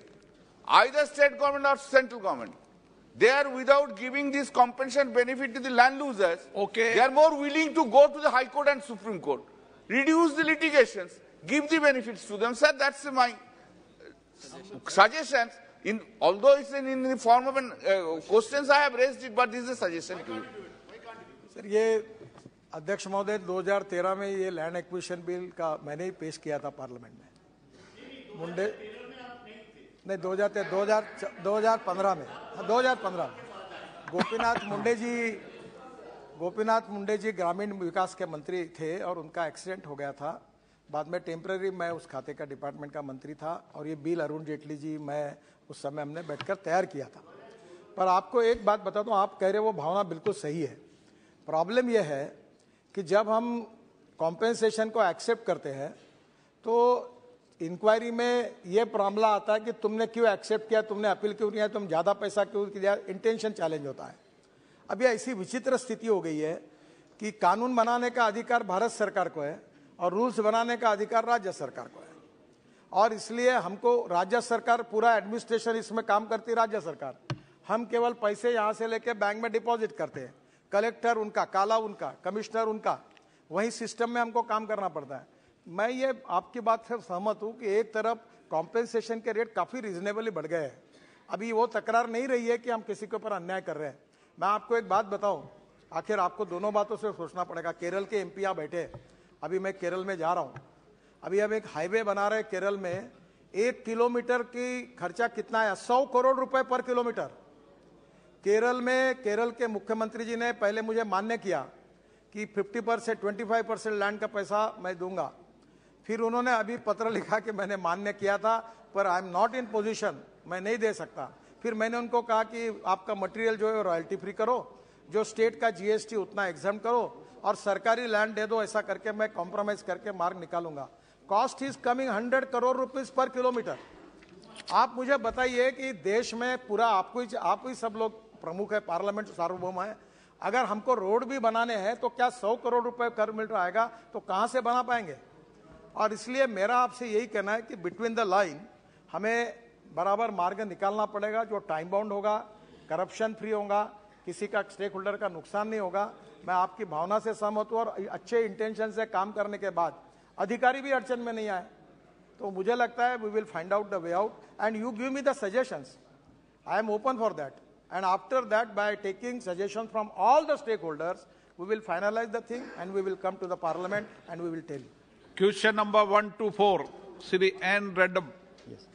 Q: either state government or central government, they are without giving this compensation benefit to the land losers.
B: Okay.
Q: They are more willing to go to the High Court and Supreme Court, reduce the litigations, give the benefits to them. Sir, that's my suggestions. In although it's in, in the form of an uh, questions I have raised it, but this is a suggestion to you.
O: Sir ये अध्यक्ष महोदय 2013 में ये land acquisition bill का मैंने ही पेश किया था पार्लियामेंट में मुंडे नहीं 2013 2000 2015 में। हाँ, 2015 में। गोपीनाथ मुंडे जी गोपीनाथ मुंडे जी ग्रामीण विकास के मंत्री थे और उनका एक्सीडेंट हो गया था। बाद में टेम्पररी मैं उस खाते का डिपार्टमेंट का मंत्री था और ये बिल अरुण जेटली जी मैं उस समय हमने बैठकर तैयार किया था। पर आपको एक बात बता दूँ आप कह रहे वो भावना बिल्कुल सही है। प्रॉब्लम यह है कि जब हम कॉम्पेंसेशन को एक्सेप्ट करते हैं तो इंक्वायरी में ये मामला आता है कि तुमने क्यों एक्सेप्ट किया, तुमने अपील क्यों किया, तुम ज़्यादा पैसा क्यों किया? इंटेंशन चैलेंज होता है। अब ये ऐसी विचित्र स्थिति हो गई है कि कानून बनाने का अधिकार भारत सरकार को है और रूल्स बनाने का अधिकार राज्य सरकार को है। और इसलिए हमको राज्य सरकार पूरा एडमिनिस्ट्रेशन इसमें काम करती राज्य सरकार। हम केवल पैसे यहाँ से लेके बैंक में डिपॉजिट करते हैं। कलेक्टर उनका, काला उनका कमिश्नर उनका। वही सिस्टम में हमको काम करना पड़ता है। मैं ये आपकी बात से सहमत हूँ कि एक तरफ़ कॉम्पेंसेशन के रेट काफ़ी रिजनेबली बढ़ गए हैं। अभी वो तकरार नहीं रही है कि हम किसी के ऊपर अन्याय कर रहे हैं। मैं आपको एक बात बताऊँ, आखिर आपको दोनों बातों से सोचना पड़ेगा, केरल के एमपी यहाँ बैठे अभी मैं केरल में जा रहा हूँ। अभी हम एक हाईवे बना रहे केरल में, एक किलोमीटर की खर्चा कितना है? सौ करोड़ रुपए पर किलोमीटर। केरल में, केरल के मुख्यमंत्री जी ने पहले मुझे मान्य किया कि 50 परसेंट ट्वेंटी परसेंट लैंड का पैसा मैं दूँगा। फिर उन्होंने अभी पत्र लिखा कि मैंने मान्य किया था, पर I am not in position मैं नहीं दे सकता। फिर मैंने उनको कहा कि आपका मटेरियल जो है रॉयल्टी फ्री करो, जो स्टेट का जीएसटी उतना एग्ज़ाम करो, और सरकारी लैंड दे दो, ऐसा करके मैं कॉम्प्रोमाइज करके मार्ग निकालूँगा। Cost is coming hundred crore rupees per kilometre आप मुझे बताइए कि देश में पूरा आपको ही, आप ही सब लोग प्रमुख है पार्लियामेंट सार्वभौम है। अगर हमको रोड भी बनाने हैं तो क्या सौ करोड़ रुपए किलोमीटर आएगा? तो कहाँ से बना पाएँगे? और इसलिए मेरा आपसे यही कहना है कि बिटवीन द लाइन हमें बराबर मार्ग निकालना पड़ेगा, जो टाइम बाउंड होगा करप्शन फ्री होगा, किसी का स्टेक होल्डर का नुकसान नहीं होगा। मैं आपकी भावना से सहमत हूँ और अच्छे इंटेंशन से काम करने के बाद अधिकारी भी अड़चन में नहीं आए। तो मुझे लगता है we will find out the way out and you give me the suggestions I am open for that and after that, by taking suggestions from all the stakeholders, we will finalize the thing and we will come to the parliament and we will tell you.
B: Question number 124, Sri N. Redam.
R: Yes.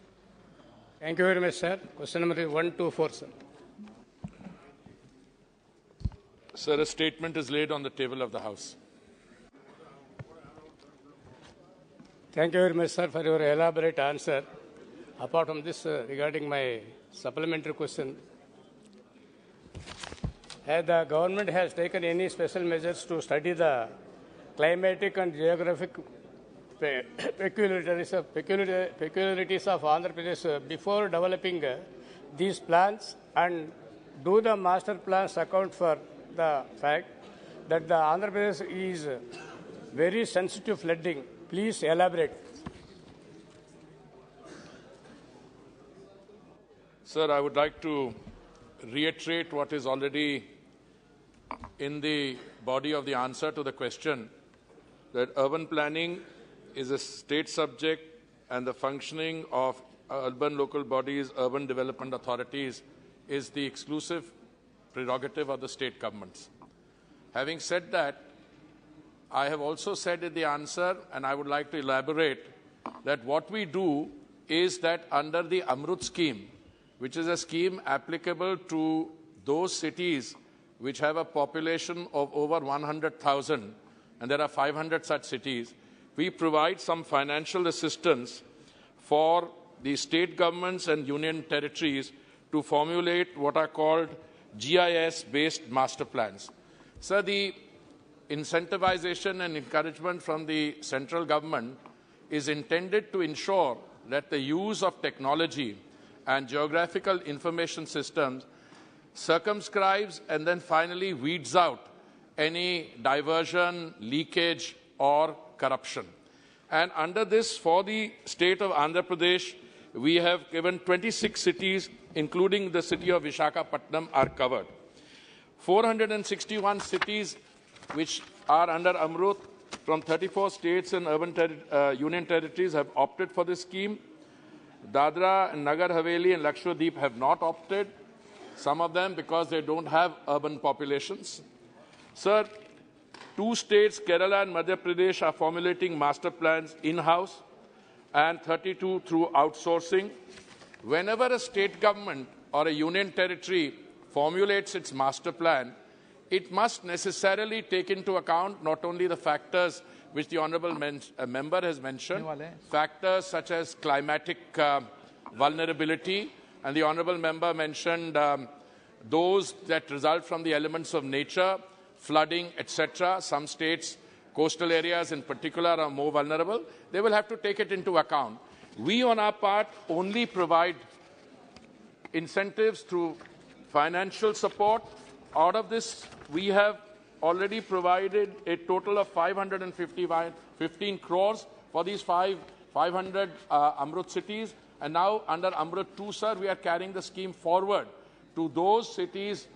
R: Thank you very much, sir. Question number 124, sir.
C: Sir, a statement is laid on the table of the House.
R: Thank you very much, sir, for your elaborate answer. Apart from this, uh, regarding my supplementary question, has the government has taken any special measures to study the climatic and geographic peculiarities of, peculiarities of Andhra Pradesh uh, before developing uh, these plans and do the master plans account for the fact that the Andhra Pradesh is uh, very sensitive flooding? Please elaborate.
C: Sir, I would like to reiterate what is already in the body of the answer to the question that urban planning is a state subject and the functioning of uh, urban local bodies, urban development authorities is the exclusive prerogative of the state governments. Having said that, I have also said in the answer, and I would like to elaborate, that what we do is that under the Amrut scheme, which is a scheme applicable to those cities which have a population of over 100,000, and there are 500 such cities, we provide some financial assistance for the state governments and union territories to formulate what are called GIS-based master plans. So the incentivization and encouragement from the central government is intended to ensure that the use of technology and geographical information systems circumscribes and then finally weeds out any diversion, leakage, or corruption. And under this, for the state of Andhra Pradesh, we have given 26 cities, including the city of Vishakhapatnam, are covered. 461 cities which are under Amrut from 34 states and urban uh, union territories have opted for this scheme. Dadra and Nagar Haveli and Lakshadweep have not opted, some of them because they don't have urban populations. Sir, two states, Kerala and Madhya Pradesh, are formulating master plans in-house and 32 through outsourcing. Whenever a state government or a union territory formulates its master plan, it must necessarily take into account not only the factors which the Honourable men- uh, Member has mentioned, factors such as climatic uh, vulnerability, and the Honourable Member mentioned um, those that result from the elements of nature, flooding, etc. Some states, coastal areas in particular, are more vulnerable. They will have to take it into account. We, on our part, only provide incentives through financial support. Out of this, we have already provided a total of 515 crores for these five, 500 uh, Amrut cities. And now, under Amrut 2, sir, we are carrying the scheme forward to those cities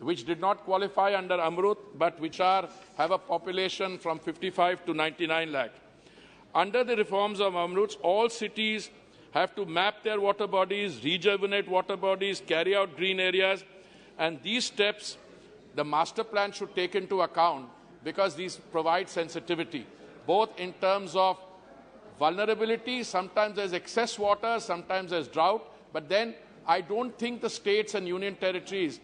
C: which did not qualify under Amrut, but which are, have a population from 55 to 99 lakh. Under the reforms of Amrut, all cities have to map their water bodies, rejuvenate water bodies, carry out green areas, and these steps the master plan should take into account because these provide sensitivity, both in terms of vulnerability, sometimes there's excess water, sometimes there's drought, but then I don't think the states and union territories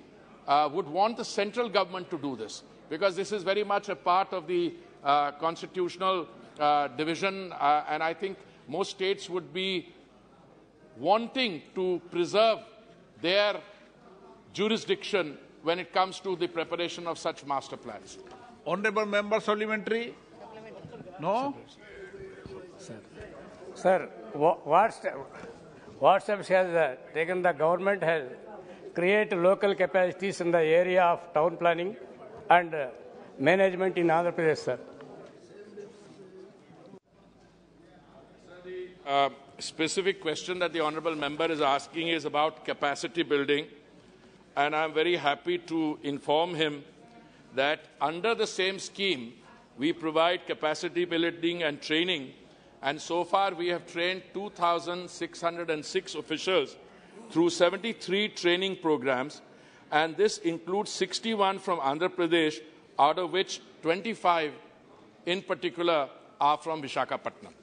C: uh, would want the central government to do this because this is very much a part of the uh, constitutional uh, division, uh, and I think most states would be wanting to preserve their jurisdiction when it comes to the preparation of such master plans.
B: Honorable member supplementary? No?
R: Sir, wha- what, ste- what steps has uh, taken the government has create local capacities in the area of town planning and management in Andhra Pradesh, sir?
C: uh, specific question that the honorable member is asking is about capacity building, and I'm very happy to inform him that under the same scheme, we provide capacity building and training, and so far we have trained 2,606 officials through 73 training programs, and this includes 61 from Andhra Pradesh, out of which 25 in particular are from Vishakhapatnam.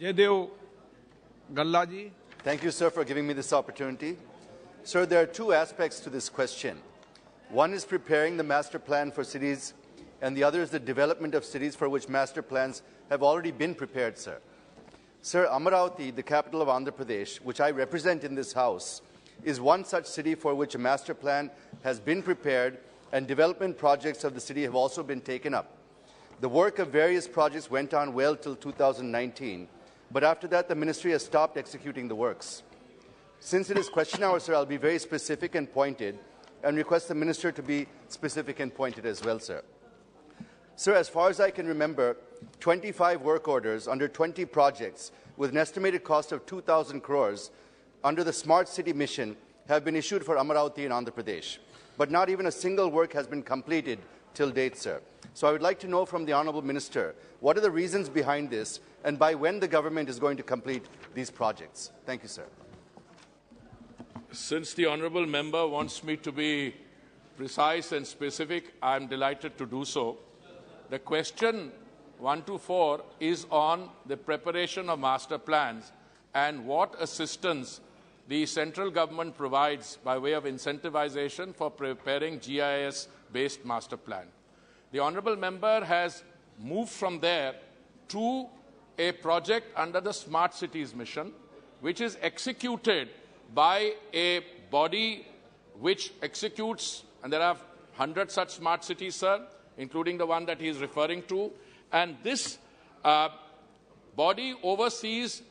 B: Jaydev Gallaji.
I: Thank you, sir, for giving me this opportunity. Sir, there are two aspects to this question. One is preparing the master plan for cities, and the other is the development of cities for which master plans have already been prepared, sir. Sir, Amaravati, the capital of Andhra Pradesh, which I represent in this House, is one such city for which a master plan has been prepared and development projects of the city have also been taken up. The work of various projects went on well till 2019, but after that, the ministry has stopped executing the works. Since it is question hour, sir, I'll be very specific and pointed and request the minister to be specific and pointed as well, sir. Sir, as far as I can remember, 25 work orders under 20 projects with an estimated cost of 2,000 crores under the Smart City mission have been issued for Amaravati in Andhra Pradesh. But not even a single work has been completed till date, sir. So I would like to know from the Honourable Minister what are the reasons behind this and by when the government is going to complete these projects. Thank you, sir.
C: Since the honourable member wants me to be precise and specific, I'm delighted to do so. The question 124 is on the preparation of master plans and what assistance the central government provides by way of incentivization for preparing GIS based master plan. The honourable member has moved from there to a project under the Smart Cities mission, which is executed by a body which executes, and there are 100 such smart cities, sir, including the one that he is referring to. And this uh, body oversees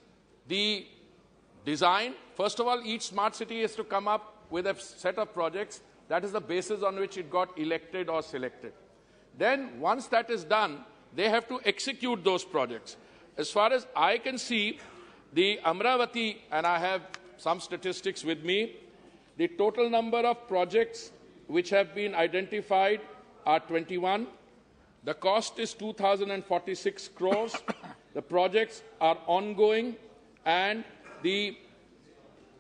C: the design. First of all, each smart city has to come up with a set of projects. That is the basis on which it got elected or selected. Then, once that is done, they have to execute those projects. As far as I can see, the Amravati, and I have some statistics with me, the total number of projects which have been identified are 21. The cost is 2,046 crores. the projects are ongoing and the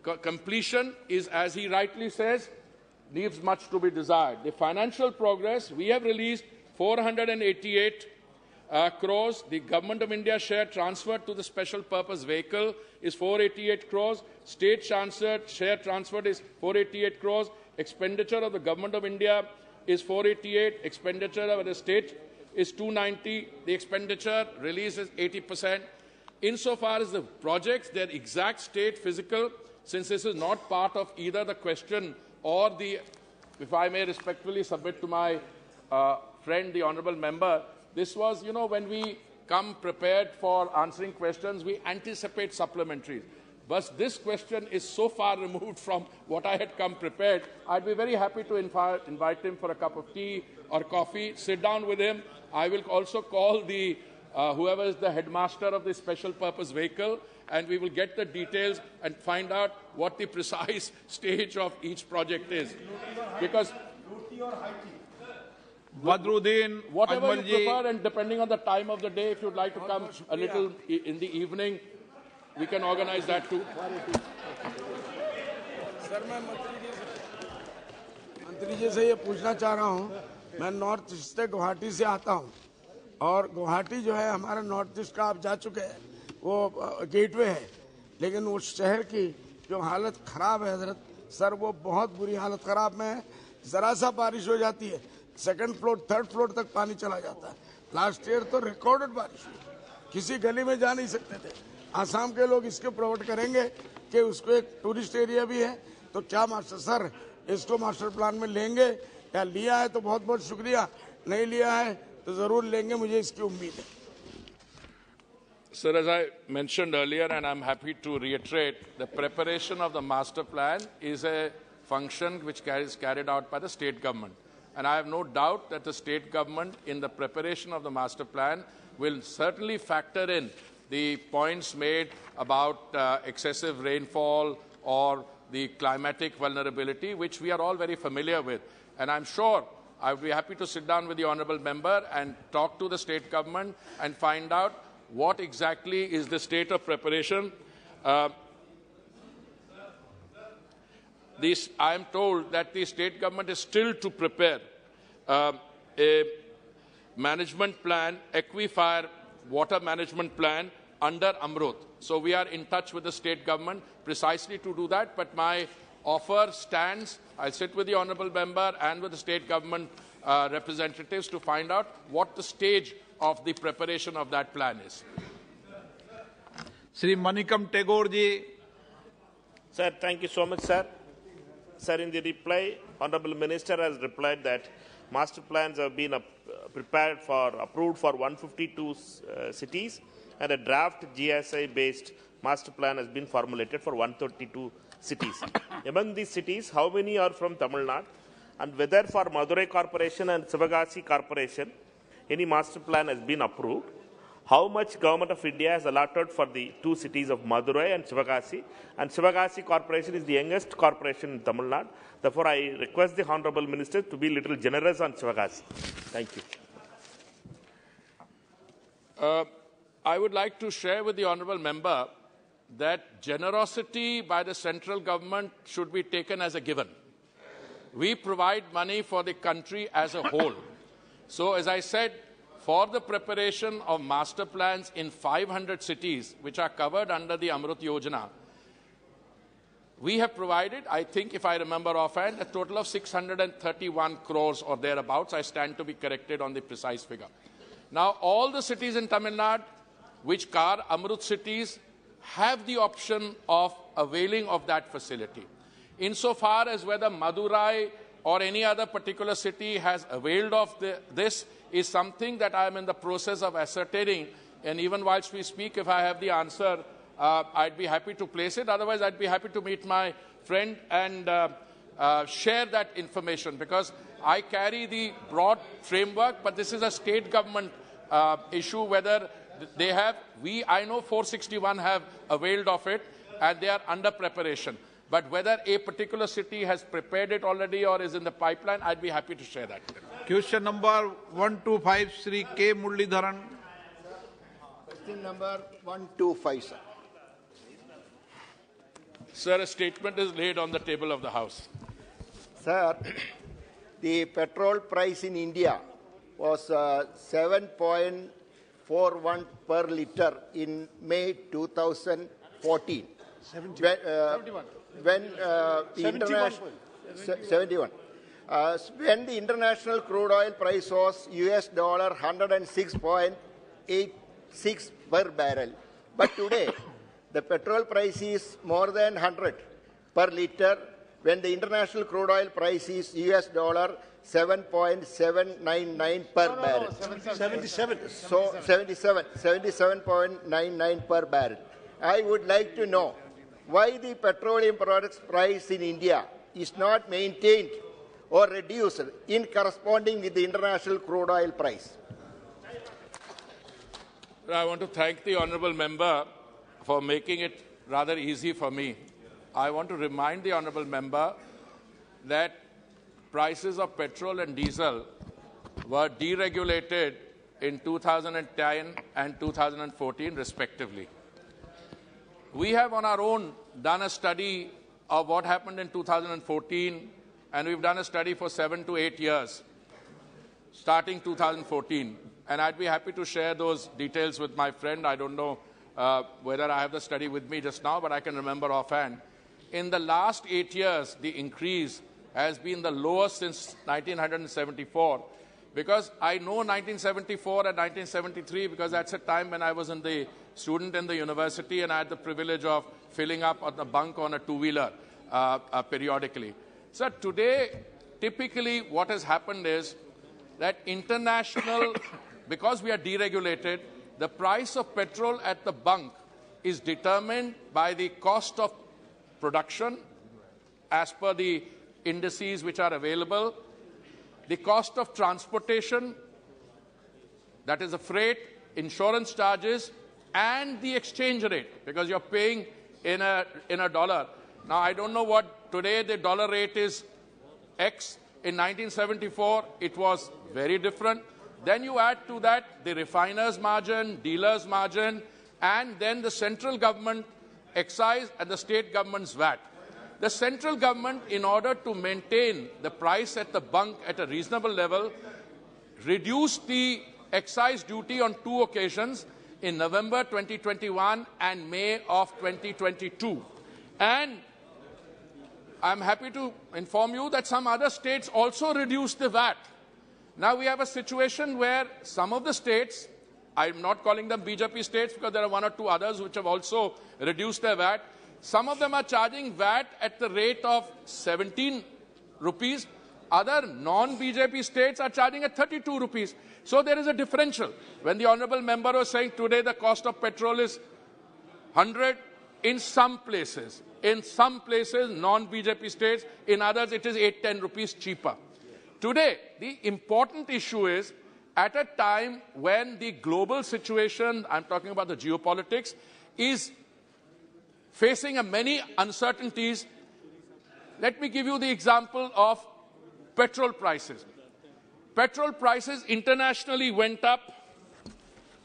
C: co- completion is, as he rightly says, leaves much to be desired. The financial progress, we have released 488 uh, crores. The Government of India share transferred to the special purpose vehicle is 488 crores. State transferred share transferred is 488 crores. Expenditure of the Government of India is 488. Expenditure of the state is 290. The expenditure release is 80 percent. Insofar as the projects, their exact state physical, since this is not part of either the question or the, if I may respectfully submit to my uh, friend, the honorable member, this was, you know, when we come prepared for answering questions, we anticipate supplementaries. But this question is so far removed from what I had come prepared. I'd be very happy to invi- invite him for a cup of tea or coffee, sit down with him. I will also call the uh, whoever is the headmaster of this special purpose vehicle, and we will get the details and find out what the precise *laughs* stage of each project is. Because
B: Badruddin,
C: whatever you prefer, and depending on the time of the day, if you'd like to come a little in the evening, we can organize that too.
S: Sir मैं मंत्री जी से ये पूछना चाह रहा हूँ, मैं north east से गुवाहाटी से आता हूँ। और गुवाहाटी जो है, हमारा नॉर्थ ईस्ट का आप जा चुके हैं, वो गेटवे है। लेकिन उस शहर की जो हालत खराब है हज़रत, सर, वो बहुत बुरी हालत खराब में है। जरा सा बारिश हो जाती है सेकंड फ्लोर थर्ड फ्लोर तक पानी चला जाता है। लास्ट ईयर तो रिकॉर्डेड बारिश हुई। किसी गली में जा नहीं सकते थे। आसाम के लोग इसके प्रमोट करेंगे कि उसको एक टूरिस्ट एरिया भी है तो क्या मास्टर सर इसको मास्टर प्लान में लेंगे या लिया है तो बहुत बहुत शुक्रिया नहीं लिया है तो ज़रूर लेंगे मुझे इसकी उम्मीद है
C: Sir, as I mentioned earlier, and I'm happy to reiterate, the preparation of the master plan is a function which is carried out by the state government. And I have no doubt that the state government, in the preparation of the master plan, will certainly factor in the points made about uh, excessive rainfall or the climatic vulnerability, which we are all very familiar with. And I'm sure I would be happy to sit down with the honorable member and talk to the state government and find out what exactly is the state of preparation. Uh, I am told that the state government is still to prepare uh, a management plan, aquifer water management plan under Amrut. So we are in touch with the state government precisely to do that. But my offer stands. I'll sit with the honourable member and with the state government uh, representatives to find out what the stage of the preparation of that plan is.
B: Sri Manickam Tagore ji,
T: Sir, thank you so much, sir. Sir, in the reply, Honorable Minister has replied that master plans have been uh, prepared for, approved for 152 uh, cities, and a draft GIS-based master plan has been formulated for 132 cities. *coughs* Among these cities, how many are from Tamil Nadu, and whether for Madurai Corporation and Sivakasi Corporation, any master plan has been approved? how much government of India has allotted for the two cities of Madurai and Sivakasi. And Sivakasi Corporation is the youngest corporation in Tamil Nadu. Therefore, I request the Honorable Minister to be little generous on Sivakasi. Thank you.
C: Uh, I would like to share with the honourable member that generosity by the central government should be taken as a given. We provide money for the country as a whole. So, as I said, for the preparation of master plans in 500 cities, which are covered under the Amrut Yojana, we have provided, I think, if I remember offhand, a total of 631 crores or thereabouts. I stand to be corrected on the precise figure. Now, all the cities in Tamil Nadu, which car Amrut cities, have the option of availing of that facility. Insofar as whether Madurai or any other particular city has availed of the, this is something that I am in the process of ascertaining. And even whilst we speak, if I have the answer, uh, I'd be happy to place it. Otherwise, I'd be happy to meet my friend and uh, uh, share that information because I carry the broad framework, but this is a state government uh, issue whether they have, we, I know 461 have availed of it and they are under preparation. But whether a particular city has prepared it already or is in the pipeline, I'd be happy to share that.
B: Question number 125, Sri K. Muraleedharan.
U: Question number 125, sir.
C: Sir, a statement is laid on the table of the House.
U: Sir, the petrol price in India was uh, 7.41 per liter in May 2014.
L: 70.
U: When, uh,
L: 71.
U: when uh, the
L: 71.
U: international 71. Uh, when the international crude oil price was US dollar 106.86 per barrel, but today the petrol price is more than 100 per liter when the international crude oil price is US dollar 7.799 per
L: No, no, no,
U: barrel.
L: 77.
U: So 77, 77.99 per barrel. I would like to know why the petroleum products price in India is not maintained or reduced in corresponding with the international crude oil price.
C: I want to thank the honourable member for making it rather easy for me. I want to remind the honourable member that prices of petrol and diesel were deregulated in 2010 and 2014 respectively. We have on our own done a study of what happened in 2014 and we've done a study for seven to eight years, starting 2014. And I'd be happy to share those details with my friend. I don't know uh, whether I have the study with me just now, but I can remember offhand. In the last eight years, the increase has been the lowest since 1974. Because I know 1974 and 1973 because that's a time when I was in the student in the university and I had the privilege of filling up on the bunk on a two-wheeler uh, uh, periodically. So today, typically what has happened is that international, *coughs* because we are deregulated, the price of petrol at the bunk is determined by the cost of production as per the indices which are available, the cost of transportation, that is the freight, insurance charges, and the exchange rate, because you're paying in a, in a dollar. Now, I don't know what today the dollar rate is X. In 1974, it was very different. Then you add to that the refiner's margin, dealer's margin, and then the central government excise and the state government's VAT. The central government, in order to maintain the price at the bunk at a reasonable level, reduced the excise duty on two occasions in November 2021 and May of 2022. And I'm happy to inform you that some other states also reduced the VAT. Now we have a situation where some of the states, I'm not calling them BJP states because there are one or two others which have also reduced their VAT. Some of them are charging VAT at the rate of 17 rupees. Other non-BJP states are charging at 32 rupees. So there is a differential. When the honorable member was saying today the cost of petrol is 100 in some places. In some places, non-BJP states, in others it is 8, 10 rupees cheaper. Today, the important issue is at a time when the global situation, I'm talking about the geopolitics, is facing many uncertainties. Let me give you the example of petrol prices. Petrol prices internationally went up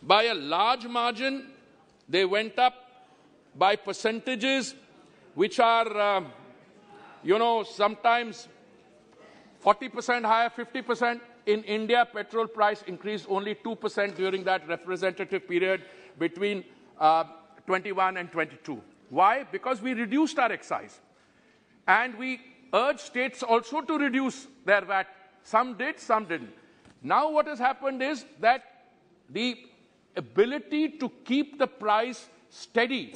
C: by a large margin. They went up by percentages which are, uh, you know, sometimes 40% higher, 50%. In India, petrol price increased only 2% during that representative period between uh, 21 and 22. Why? Because we reduced our excise. And we urged states also to reduce their VAT. Some did, some didn't. Now what has happened is that the ability to keep the price steady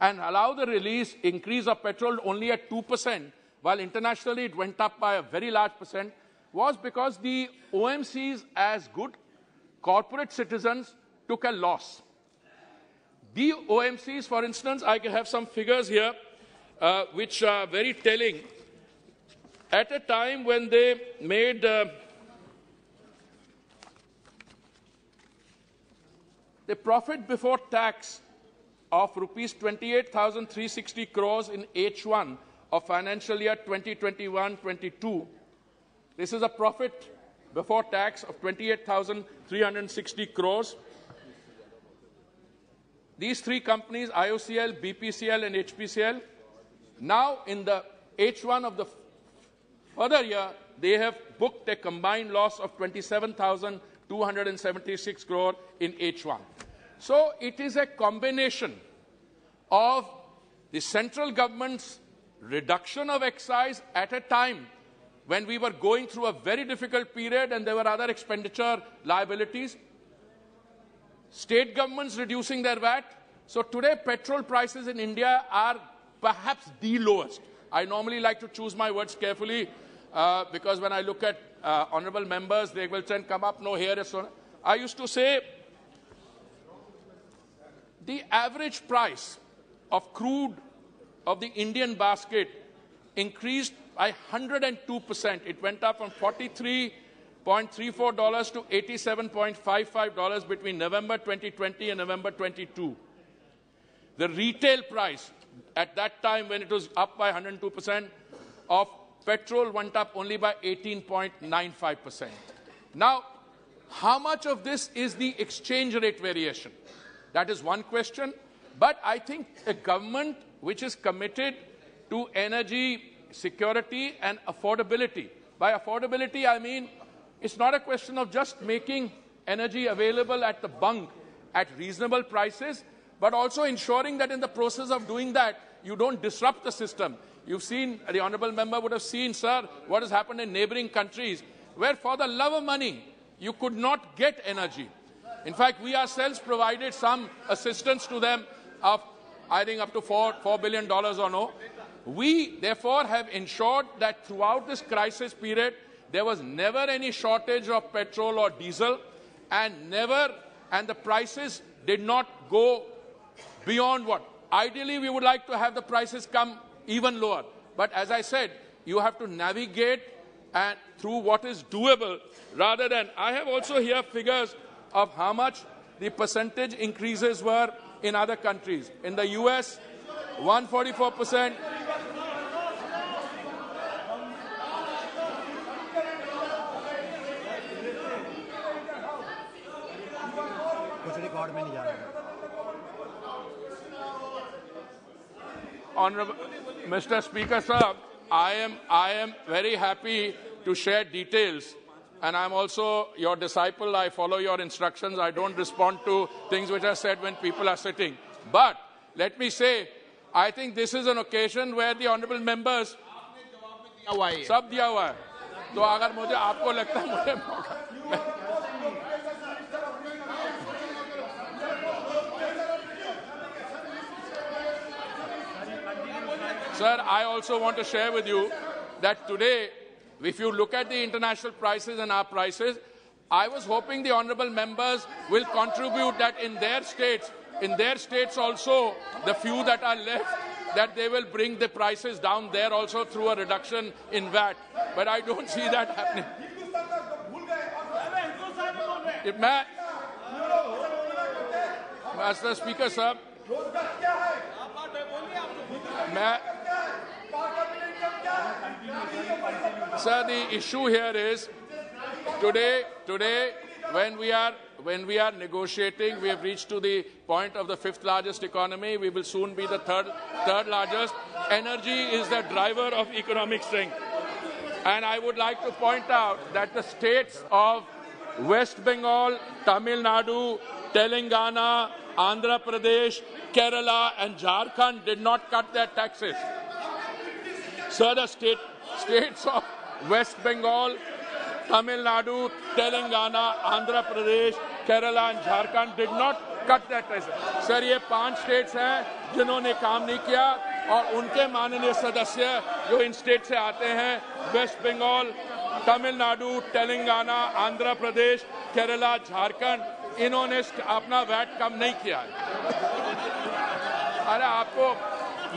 C: and allow the release increase of petrol only at 2%, while internationally it went up by a very large percent, was because the OMCs, as good corporate citizens, took a loss. The OMCs, for instance, I have some figures here uh, which are very telling. at a time when they made uh, the profit before tax of rupees 28,360 crores in H1 of financial year 2021-22. This is a profit before tax of 28,360 crores. These three companies, IOCL, BPCL, and HPCL, now in the H1 of the further year, they have booked a combined loss of 27,276 crore in H1. So it is a combination of the central government's reduction of excise at a time when we were going through a very difficult period and there were other expenditure liabilities. State governments reducing their VAT. So today, petrol prices in India are perhaps the lowest. I normally like to choose my words carefully uh, because when I look at uh, honorable members, they will then come up, no, here so. I used to say the average price of crude of the Indian basket increased by 102%. It went up from $43.34 to $87.55 between November 2020 and November 22. The retail price at that time when it was up by 102% of petrol went up only by 18.95%. Now, how much of this is the exchange rate variation? That is one question. But I think a government which is committed to energy security and affordability. By affordability, I mean it's not a question of just making energy available at the bunk at reasonable prices, but also ensuring that in the process of doing that, you don't disrupt the system. You've seen, the honorable member would have seen, sir, what has happened in neighboring countries, where for the love of money, you could not get energy. In fact, we ourselves provided some assistance to them of, I think, up to four, $4 billion or no. We, therefore, have ensured that throughout this crisis period, there was never any shortage of petrol or diesel, and never, and the prices did not go beyond what? Ideally, we would like to have the prices come even lower. But as I said, you have to navigate and through what is doable rather than. I have also here figures of how much the percentage increases were in other countries. In the US, 144%. Honorable Mr. Speaker, sir, I am, I am very happy to share details and I'm also your disciple. I follow your instructions. I don't respond to things which are said when people are sitting. But let me say, I think this is an occasion where the honorable members सब दिया हुआ है तो अगर मुझे आपको लगता है मुझे मौका Sir, I also want to share with you that today if you look at the international prices and our prices, I was hoping the honorable members will contribute that in their states, in their states also, the few that are left, that they will bring the prices down there also through a reduction in VAT. But I don't see that happening. If मैं Master Speaker sir, Sir, the issue here is today, today, when we are when we are negotiating, we have reached to the point of the fifth largest economy. We will soon be the third third largest. Energy is the driver of economic strength. And I would like to point out that the states of West Bengal, Tamil Nadu, Telangana, Andhra Pradesh, Kerala, and Jharkhand did not cut their taxes. So the state, West Bengal, Tamil Nadu, Telangana, Andhra Pradesh, Kerala and Jharkhand did not cut that tax. Sir ये पाँच states हैं जिन्होंने काम नहीं किया और उनके माननीय सदस्य जो इन स्टेट से आते हैं वेस्ट बंगाल तमिलनाडु तेलंगाना आंध्र प्रदेश केरला झारखंड इन्होंने अपना वैट कम नहीं किया है अरे आपको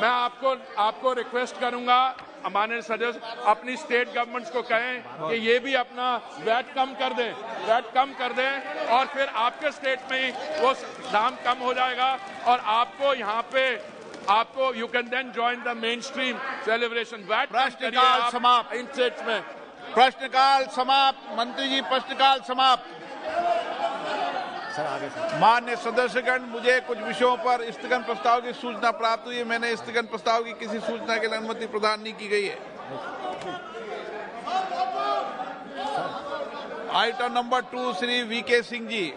C: मैं आपको आपको रिक्वेस्ट करूँगा माननीय सदस्य अपनी स्टेट गवर्नमेंट्स को कहें कि ये भी अपना वैट कम कर दें वैट कम कर दें और फिर आपके स्टेट में ही वो दाम कम हो जाएगा और आपको यहाँ पे आपको you can then join the main stream celebration VAT
B: प्रश्नकाल समाप्त।
C: इन स्टेट में।
B: प्रश्नकाल समाप्त। मंत्री जी प्रश्नकाल समाप्त। मान्य सदस्यगण मुझे कुछ विषयों पर स्थगन प्रस्ताव की सूचना प्राप्त हुई है। मैंने स्थगन प्रस्ताव की किसी सूचना के लिए अनुमति प्रदान नहीं की गई है। Item number two Shri V K Singh ji.